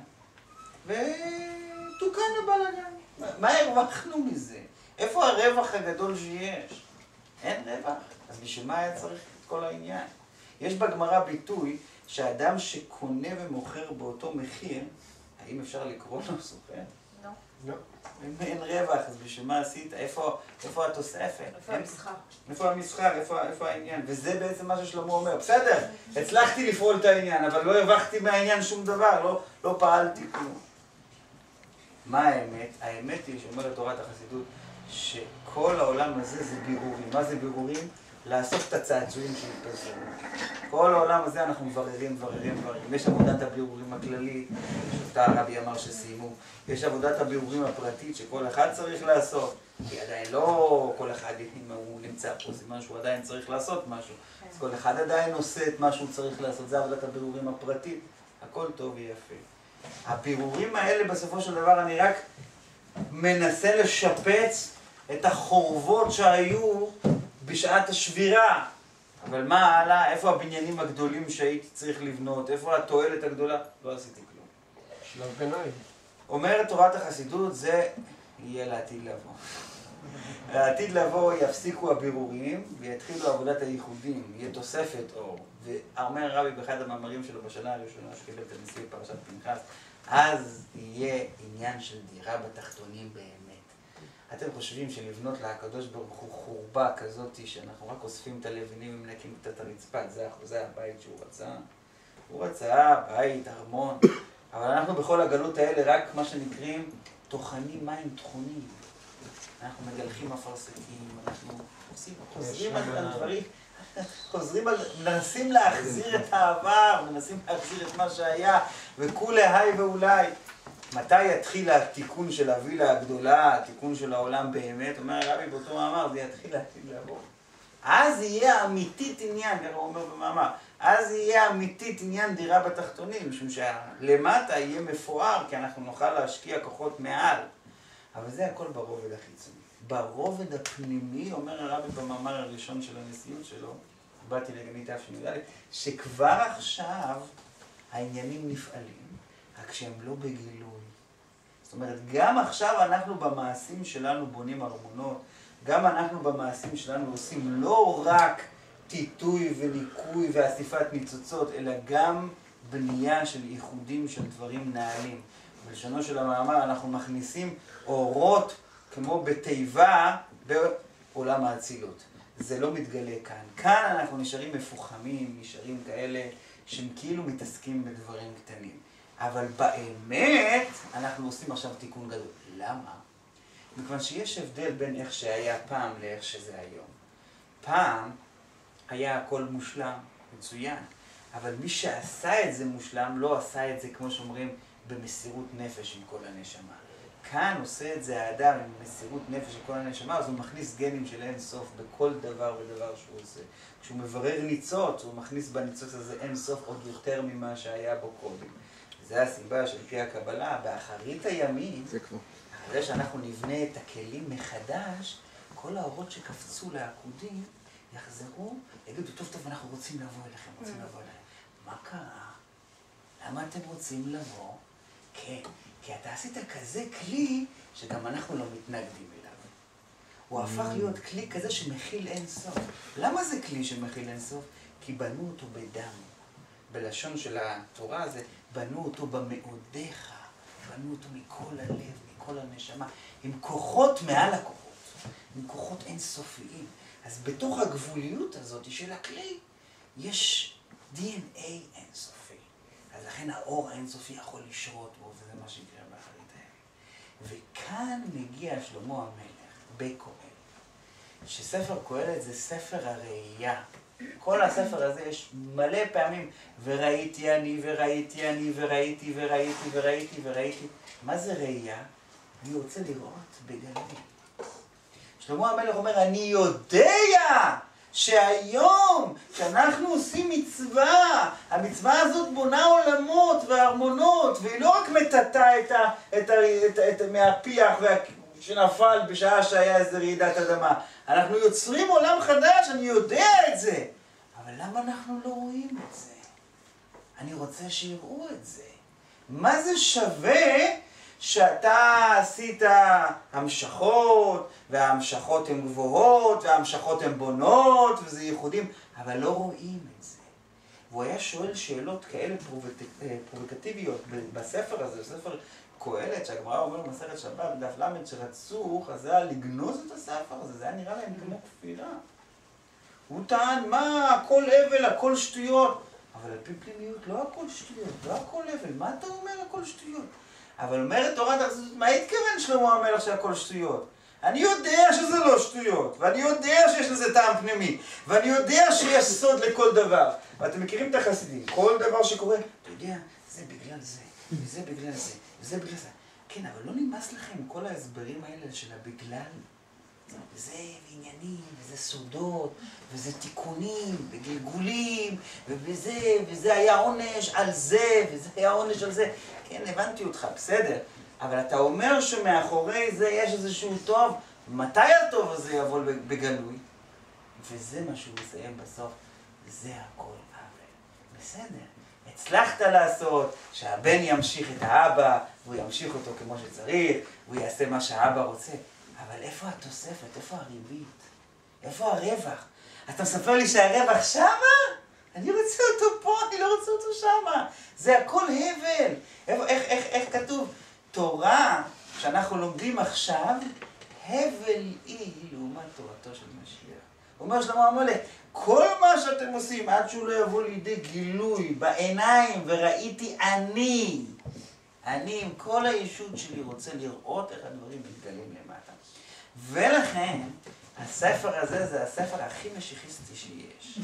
ותוקן הבלאגן. מה הרווחנו מזה? איפה הרווח הגדול שיש? אין רווח. אז בשביל מה היה צריך את כל העניין? יש בגמרא ביטוי שאדם שקונה ומוכר באותו מחיר, האם אפשר לקרוא לו סוחר? לא. לא. אם אין רווח, אז בשביל מה עשית? איפה, איפה התוספת? איפה המסחר? איפה המסחר? איפה, איפה העניין? וזה בעצם מה ששלמה אומר. בסדר, הצלחתי לפעול את העניין, אבל לא הרווחתי מהעניין שום דבר, לא, לא פעלתי כלום. מה האמת? האמת היא שאומרת תורת החסידות, שכל העולם הזה זה בירורים. מה זה בירורים? לאסוף את הצעצועים שהתפזרו. כל העולם הזה אנחנו מבררים, מבררים, מבררים. יש עבודת הבירורים הכללית, שאותה הרבי אמר שסיימו. יש עבודת הבירורים הפרטית שכל אחד צריך לעשות. כי עדיין לא כל אחד, אם הוא נמצא פה, סימן שהוא עדיין צריך לעשות משהו. אז כל אחד עדיין עושה את מה שהוא צריך לעשות. זה עבודת הבירורים הפרטית. הכל טוב ויפה. הבירורים האלה בסופו של דבר אני רק מנסה לשפץ את החורבות שהיו בשעת השבירה. אבל מה הלאה? איפה הבניינים הגדולים שהייתי צריך לבנות? איפה התועלת הגדולה? לא עשיתי כלום. שלב ביניים. אומרת תורת החסידות, זה יהיה לעתיד לבוא. לעתיד לבוא יפסיקו הבירורים ויתחילו עבודת הייחודים, יהיה תוספת אור. ואומר רבי באחד המאמרים שלו בשנה הראשונה שקיבל את הנשיא בפרשת פנחס, אז יהיה עניין של דירה בתחתונים באמת. אתם חושבים שלבנות לקדוש ברוך הוא חורבה כזאת שאנחנו רק אוספים את הלבנים ומנקים קצת את הרצפה, זה, זה הבית שהוא רצה? הוא רצה בית, ארמון, אבל אנחנו בכל הגלות האלה רק מה שנקראים טוחנים מים טחונים. אנחנו מגלחים אפרסקים, אנחנו עושים, חוזרים על הדברים, <laughs> חוזרים על, מנסים להחזיר את העבר, מנסים להחזיר את מה שהיה, וכולי היי ואולי. מתי יתחיל התיקון של הווילה הגדולה, התיקון של העולם באמת? אומר הרבי באותו מאמר, זה יתחיל לעתיד לבוא. אז יהיה אמיתית עניין, ככה הוא אומר במאמר, אז יהיה אמיתית עניין דירה בתחתונים, משום שלמטה יהיה מפואר, כי אנחנו נוכל להשקיע כוחות מעל. אבל זה הכל ברובד החיצוני. ברובד הפנימי, אומר הרבי במאמר הראשון של הנשיאות שלו, באתי לגנית תשי"ד, שכבר עכשיו העניינים נפעלים, רק שהם לא בגילוי. זאת אומרת, גם עכשיו אנחנו במעשים שלנו בונים ארמונות, גם אנחנו במעשים שלנו עושים לא רק טיטוי וניקוי ואסיפת ניצוצות, אלא גם בנייה של ייחודים של דברים נעלים. בלשונו של המאמר אנחנו מכניסים אורות כמו בתיבה בעולם האצילות. זה לא מתגלה כאן. כאן אנחנו נשארים מפוחמים, נשארים כאלה שהם כאילו מתעסקים בדברים קטנים. אבל באמת אנחנו עושים עכשיו תיקון גדול. למה? מכיוון שיש הבדל בין איך שהיה פעם לאיך שזה היום. פעם היה הכל מושלם, מצוין, אבל מי שעשה את זה מושלם לא עשה את זה, כמו שאומרים, במסירות נפש עם כל הנשמה. כאן עושה את זה האדם עם מסירות נפש עם כל הנשמה, אז הוא מכניס גנים של אין סוף בכל דבר ודבר שהוא עושה. כשהוא מברר ניצוץ, הוא מכניס בניצוץ הזה אין סוף עוד יותר ממה שהיה בו קודם. זה הסיבה של פי הקבלה, באחרית הימים. אחרי שאנחנו נבנה את הכלים מחדש, כל האורות שקפצו לעקודים יחזרו, יגידו, טוב, טוב, אנחנו רוצים לבוא אליכם, רוצים לבוא אליכם. מה קרה? למה אתם רוצים לבוא? כן, כי אתה עשית כזה כלי שגם אנחנו לא מתנגדים אליו. הוא הפך להיות כלי כזה שמכיל אין סוף. למה זה כלי שמכיל אין סוף? כי בנו אותו בדם. בלשון של התורה זה, בנו אותו במאודיך, בנו אותו מכל הלב, מכל הנשמה, עם כוחות מעל הכוחות, עם כוחות אינסופיים. אז בתוך הגבוליות הזאת של הכלי, יש DNA אינסופי. אז לכן האור האינסופי יכול לשרות בו, וזה מה שיקרה באחרית הימים. וכאן מגיע שלמה המלך, בקהלת. שספר קהלת זה ספר הראייה. כל הספר הזה יש מלא פעמים, וראיתי אני, וראיתי אני, וראיתי, וראיתי, וראיתי, וראיתי. מה זה ראייה? אני רוצה לראות בגלוי. שלמה המלך אומר, אני יודע שהיום, כשאנחנו עושים מצווה, המצווה הזאת בונה עולמות וארמונות, והיא לא רק מטאטה את ה... את ה... את ה... את ה... מהפיח וה... שנפל בשעה שהיה איזה רעידת אדמה. אנחנו יוצרים עולם חדש, אני יודע את זה. אבל למה אנחנו לא רואים את זה? אני רוצה שיראו את זה. מה זה שווה שאתה עשית המשכות, וההמשכות הן גבוהות, וההמשכות הן בונות, וזה ייחודים, אבל לא רואים את זה. והוא היה שואל שאלות כאלה פרובוקטיביות בספר הזה, בספר קהלת, שהגמרא אומר במסכת שבת, דף ל', שרצו חז"ל לגנוז את הספר הזה, זה היה נראה להם כמו כפירה. הוא טען, מה, הכל הבל, הכל שטויות. אבל על פי פנימיות, לא הכל שטויות, לא הכל הבל, מה אתה אומר הכל שטויות? אבל אומרת תורת החסידות, מה התכוון שלמה המלך שהכל שטויות? אני יודע שזה לא שטויות, ואני יודע שיש לזה טעם פנימי, ואני יודע שיש סוד לכל דבר. ואתם מכירים את החסידים, כל דבר שקורה, אתה יודע, זה בגלל זה, וזה בגלל זה, וזה בגלל זה. כן, אבל לא נמאס לכם כל ההסברים האלה של הבגלל? וזה עניינים, וזה סודות, וזה תיקונים, וגלגולים, וזה, וזה היה עונש על זה, וזה היה עונש על זה. כן, הבנתי אותך, בסדר. אבל אתה אומר שמאחורי זה יש איזשהו טוב, מתי הטוב הזה יבוא בגלוי? וזה מה שהוא מסיים בסוף, זה הכל עוול. בסדר, הצלחת לעשות שהבן ימשיך את האבא, והוא ימשיך אותו כמו שצריך, והוא יעשה מה שהאבא רוצה. אבל איפה התוספת? איפה הריבית? איפה הרווח? אתה מספר לי שהרווח שמה? אני רוצה אותו פה, אני לא רוצה אותו שמה. זה הכל הבל. איך, איך, איך, איך כתוב? תורה שאנחנו לומדים עכשיו, הבל היא לעומת תורתו של משיח. אומר שלמה המלך, כל מה שאתם עושים עד שהוא לא יבוא לידי גילוי בעיניים וראיתי אני, אני עם כל הישות שלי רוצה לראות איך הדברים מתגלים למטה. ולכן, הספר הזה זה הספר הכי משיחיסטי שיש.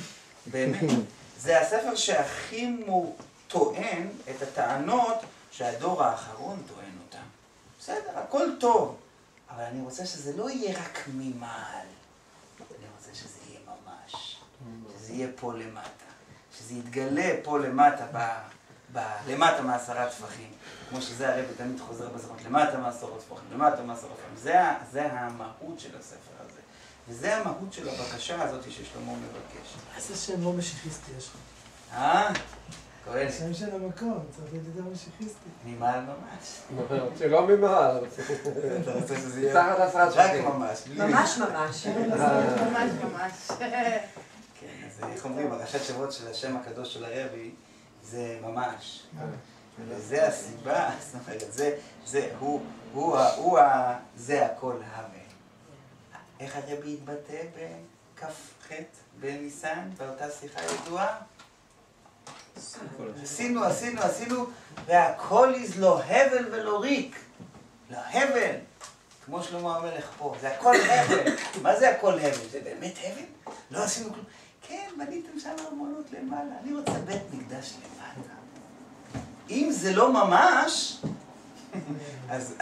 באמת. זה הספר שהכי טוען את הטענות שהדור האחרון טוען אותן. בסדר, הכל טוב, אבל אני רוצה שזה לא יהיה רק ממעל. אני רוצה שזה יהיה ממש. שזה יהיה פה למטה. שזה יתגלה פה למטה, ב, ב, למטה מעשרה טפחים. כמו שזה הרבי תמיד חוזר בזכות, למטה מעשרות טפחים, למטה מעשרות טפחים. זה, זה המהות של הספר הזה. וזה המהות של הבקשה הזאת ששלמה מבקש. איזה שם לא משיחיסטי יש לך? אה? כהן. השם של המקום, צריך להיות יותר משיחיסטי. ממעל ממש. זה לא ממעל. אתה רוצה שזה יהיה תחת עשרת רק שבטים. ממש. בלי- ממש ממש. ממש ממש. כן, אז איך אומרים, הראשת שמות של השם הקדוש של הרבי זה ממש. וזה הסיבה, זאת אומרת, זה, זה, הוא, הוא, הוא, זה הכל הווה. איך הרבי התבטא בכ"ח בניסן, באותה שיחה ידועה? עשינו, עשינו, עשינו, והכל is לא הבל ולא ריק. לא הבל. כמו שלמה המלך פה, זה הכל הבל. מה זה הכל הבל? זה באמת הבל? לא עשינו כלום. כן, בניתם שם ארמונות למעלה, אני רוצה בית מקדש למטה. אם זה לא ממש, אז,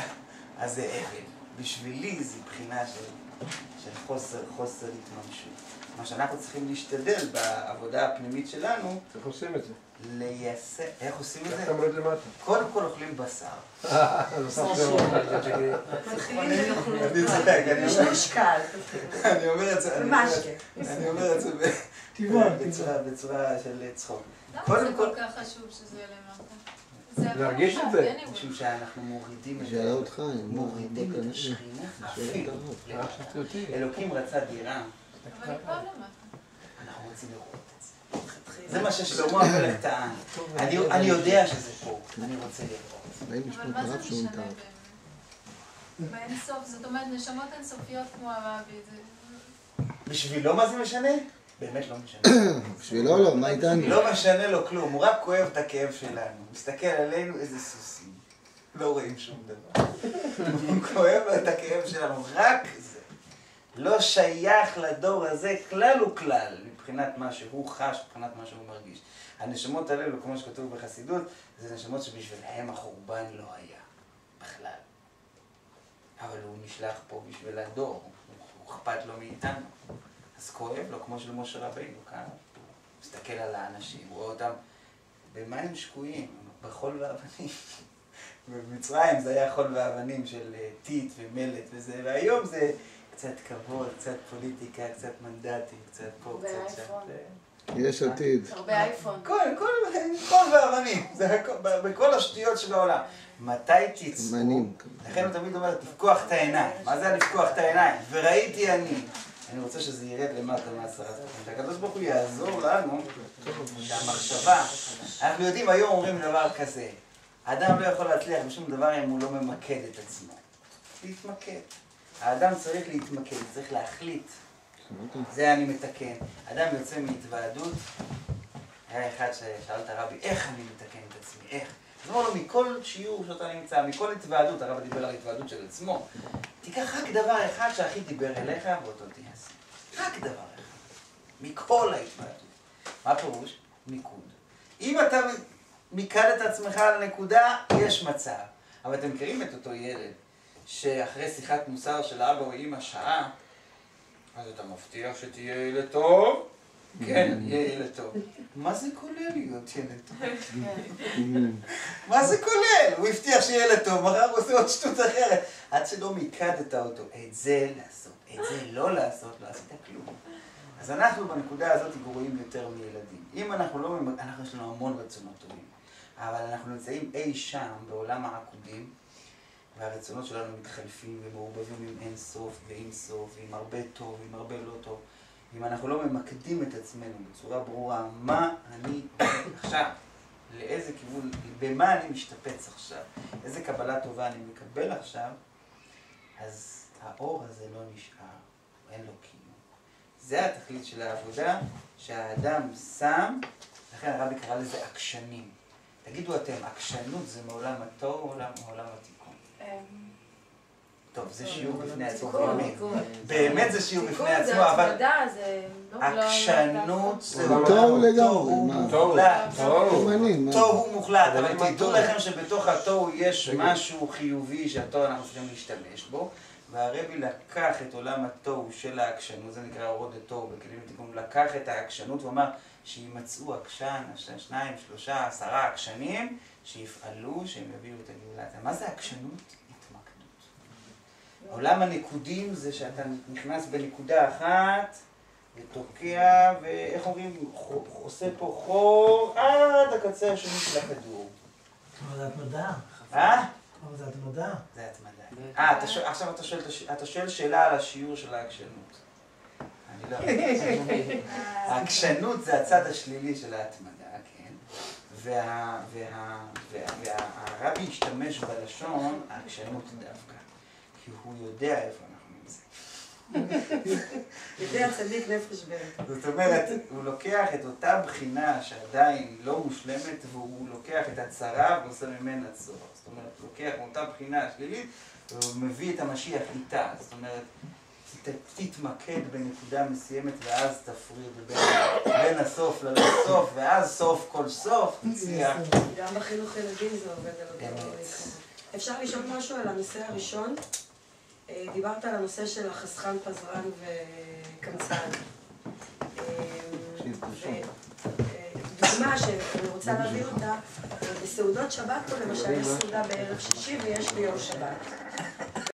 אז זה הבל. בשבילי זה בחינה של, של חוסר, חוסר התממשות. מה שאנחנו צריכים להשתדל בעבודה הפנימית שלנו, איך עושים את זה? ליישם, איך עושים את איך זה? אתה מוריד למטה? קודם כל אוכלים בשר. מתחילים לאכול אני צוחק, אני יש אומר- משקל. אני אומר את זה, זה טבעון, בצורה- של צחוק. למה זה כל- כל כך חשוב שזה יהיה למטה? זה להרגיש את זה. משום שאנחנו מורידים את אם מורידים את. השכינה אותי. אלוקים רצה דירה, אבל היא כבר למטה. אנחנו רוצים לראות את זה. זה מה ששלמה המלך טען. אני אני יודע שזה פה, אני רוצה לראות. אבל מה זה משנה. באמת? באינסוף, זאת אומרת, נשמות אינסופיות כמו הרבי, זה... בשבילו מה זה משנה? באמת לא משנה. <coughs> בשבילו לא, מה איתנו? לא משנה לו כלום, הוא רק כואב את הכאב שלנו. מסתכל עלינו איזה סוסים. לא רואים שום דבר. הוא כואב לו את הכאב שלנו, רק זה. לא שייך לדור הזה כלל וכלל, מבחינת מה שהוא חש, מבחינת מה שהוא מרגיש. הנשמות האלו, כמו שכתוב בחסידות, זה נשמות שבשבילהם החורבן לא היה, בכלל. אבל הוא נשלח פה בשביל הדור, הוא אכפת לו מאיתנו. אז כואב לו, כמו של משה רבינו, כאן. הוא מסתכל על האנשים, הוא רואה אותם, במה הם שקועים? בחול ואבנים. <laughs> במצרים זה היה חול ואבנים של אה, טיט ומלט וזה, והיום זה קצת כבוד, קצת פוליטיקה, קצת מנדטים, קצת פה, קצת שם. יש עתיד. הרבה אייפון. כל, כל, כל ואבנים, זה הכל, בכל השטויות שבעולם. מתי תצאו? לכן הוא תמיד אומר, תפקוח את העיניים. מה זה לפקוח את העיניים? וראיתי אני. אני רוצה שזה ירד למטה מעשרה צפון. שהקדוש ברוך הוא יעזור לנו, שהמחשבה, אנחנו יודעים, היום אומרים דבר כזה, האדם לא יכול להצליח בשום דבר אם הוא לא ממקד את עצמו. להתמקד. האדם צריך להתמקד, צריך להחליט. זה אני מתקן. אדם יוצא מהתוועדות, היה אחד ששאל את הרבי, איך אני מתקן את עצמי, איך? אז הוא אמר לו, מכל שיעור שאתה נמצא, מכל התוועדות, הרב דיבר על התוועדות של עצמו, תיקח רק דבר אחד שהכי דיבר אליך ואותו תעשה. רק דבר אחד. מכל ההתוועדות. מה הפירוש? מיקוד. אם אתה מיקד את עצמך על הנקודה, יש מצב. אבל אתם מכירים את אותו ילד, שאחרי שיחת מוסר של אבא או אמא שעה, אז אתה מבטיח שתהיה ילד טוב? כן, אני אהיה ילד טוב. מה זה כולל להיות ילד טוב? מה זה כולל? הוא הבטיח שיהיה ילד טוב, מחר הוא עושה עוד שטות אחרת. עד שלא מיקדת אותו, את זה לעשות, את זה לא לעשות, לא עשית כלום. אז אנחנו בנקודה הזאת גרועים יותר מילדים. אם אנחנו לא, אנחנו יש לנו המון רצונות טובים, אבל אנחנו נמצאים אי שם בעולם העקודים, והרצונות שלנו מתחלפים ומעורבבים עם אין סוף ועם סוף, ועם הרבה טוב ועם הרבה לא טוב. אם אנחנו לא ממקדים את עצמנו בצורה ברורה, מה אני עכשיו, לאיזה כיוון, במה אני משתפץ עכשיו, איזה קבלה טובה אני מקבל עכשיו, אז האור הזה לא נשאר, אין לו קיום. זה התכלית של העבודה שהאדם שם, לכן הרבי קרא לזה עקשנים. תגידו אתם, עקשנות זה מעולם התוהו או מעולם, התיקון? אמ, טוב, זה שיעור בפני עצמו, באמת. באמת זה שיעור בפני עצמו, אבל. לא- לא- עקשנות זה לא- תוהו תוהו מה? מוחלט. תוהו אבל תדעו לכם שבתוך התוהו יש. משהו חיובי שאותו אנחנו צריכים להשתמש בו, והרבי לקח את עולם התוהו של העקשנות, זה נקרא אורות התוהו בכלים לתיקון, לקח את העקשנות ואמר שימצאו עקשן, שניים, שלושה, עשרה עקשנים, שיפעלו, שהם יביאו את הגאולה. מה זה עקשנות? התמקדות. עולם הנקודים זה שאתה נכנס בנקודה אחת ותוקע, ואיך אומרים, עושה פה חור עד הקצה השני של הכדור. אבל התמדה. אה? אבל זה התמדה. זה התמדה. אה, עכשיו אתה שואל, שאלה על השיעור של העקשנות. אני לא... <laughs> העקשנות זה הצד השלילי של ההתמדה, כן? וה- וה- וה- והרבי השתמש בלשון העקשנות דווקא, כי הוא יודע איפה. יודע צדיק נפש בן. זאת אומרת, הוא לוקח את אותה בחינה שעדיין לא מושלמת, והוא לוקח את הצרה ועושה ממנה צורך. זאת אומרת, הוא לוקח מאותה בחינה שלילית, והוא מביא את המשיח איתה. זאת אומרת, תתמקד בנקודה מסוימת, ואז תפריד בין, בין הסוף ללא סוף, ואז סוף כל סוף תצליח. גם בחינוך ילדים זה עובד על אותו. אפשר לשאול משהו על הנושא הראשון? אה, דיברת על הנושא של החסכן, פזרן וקמצן. אה, אה, דוגמה שאני רוצה להביא אותה, בסעודות שבת פה למשל יש סעודה בערב שישי ויש ביום שבת.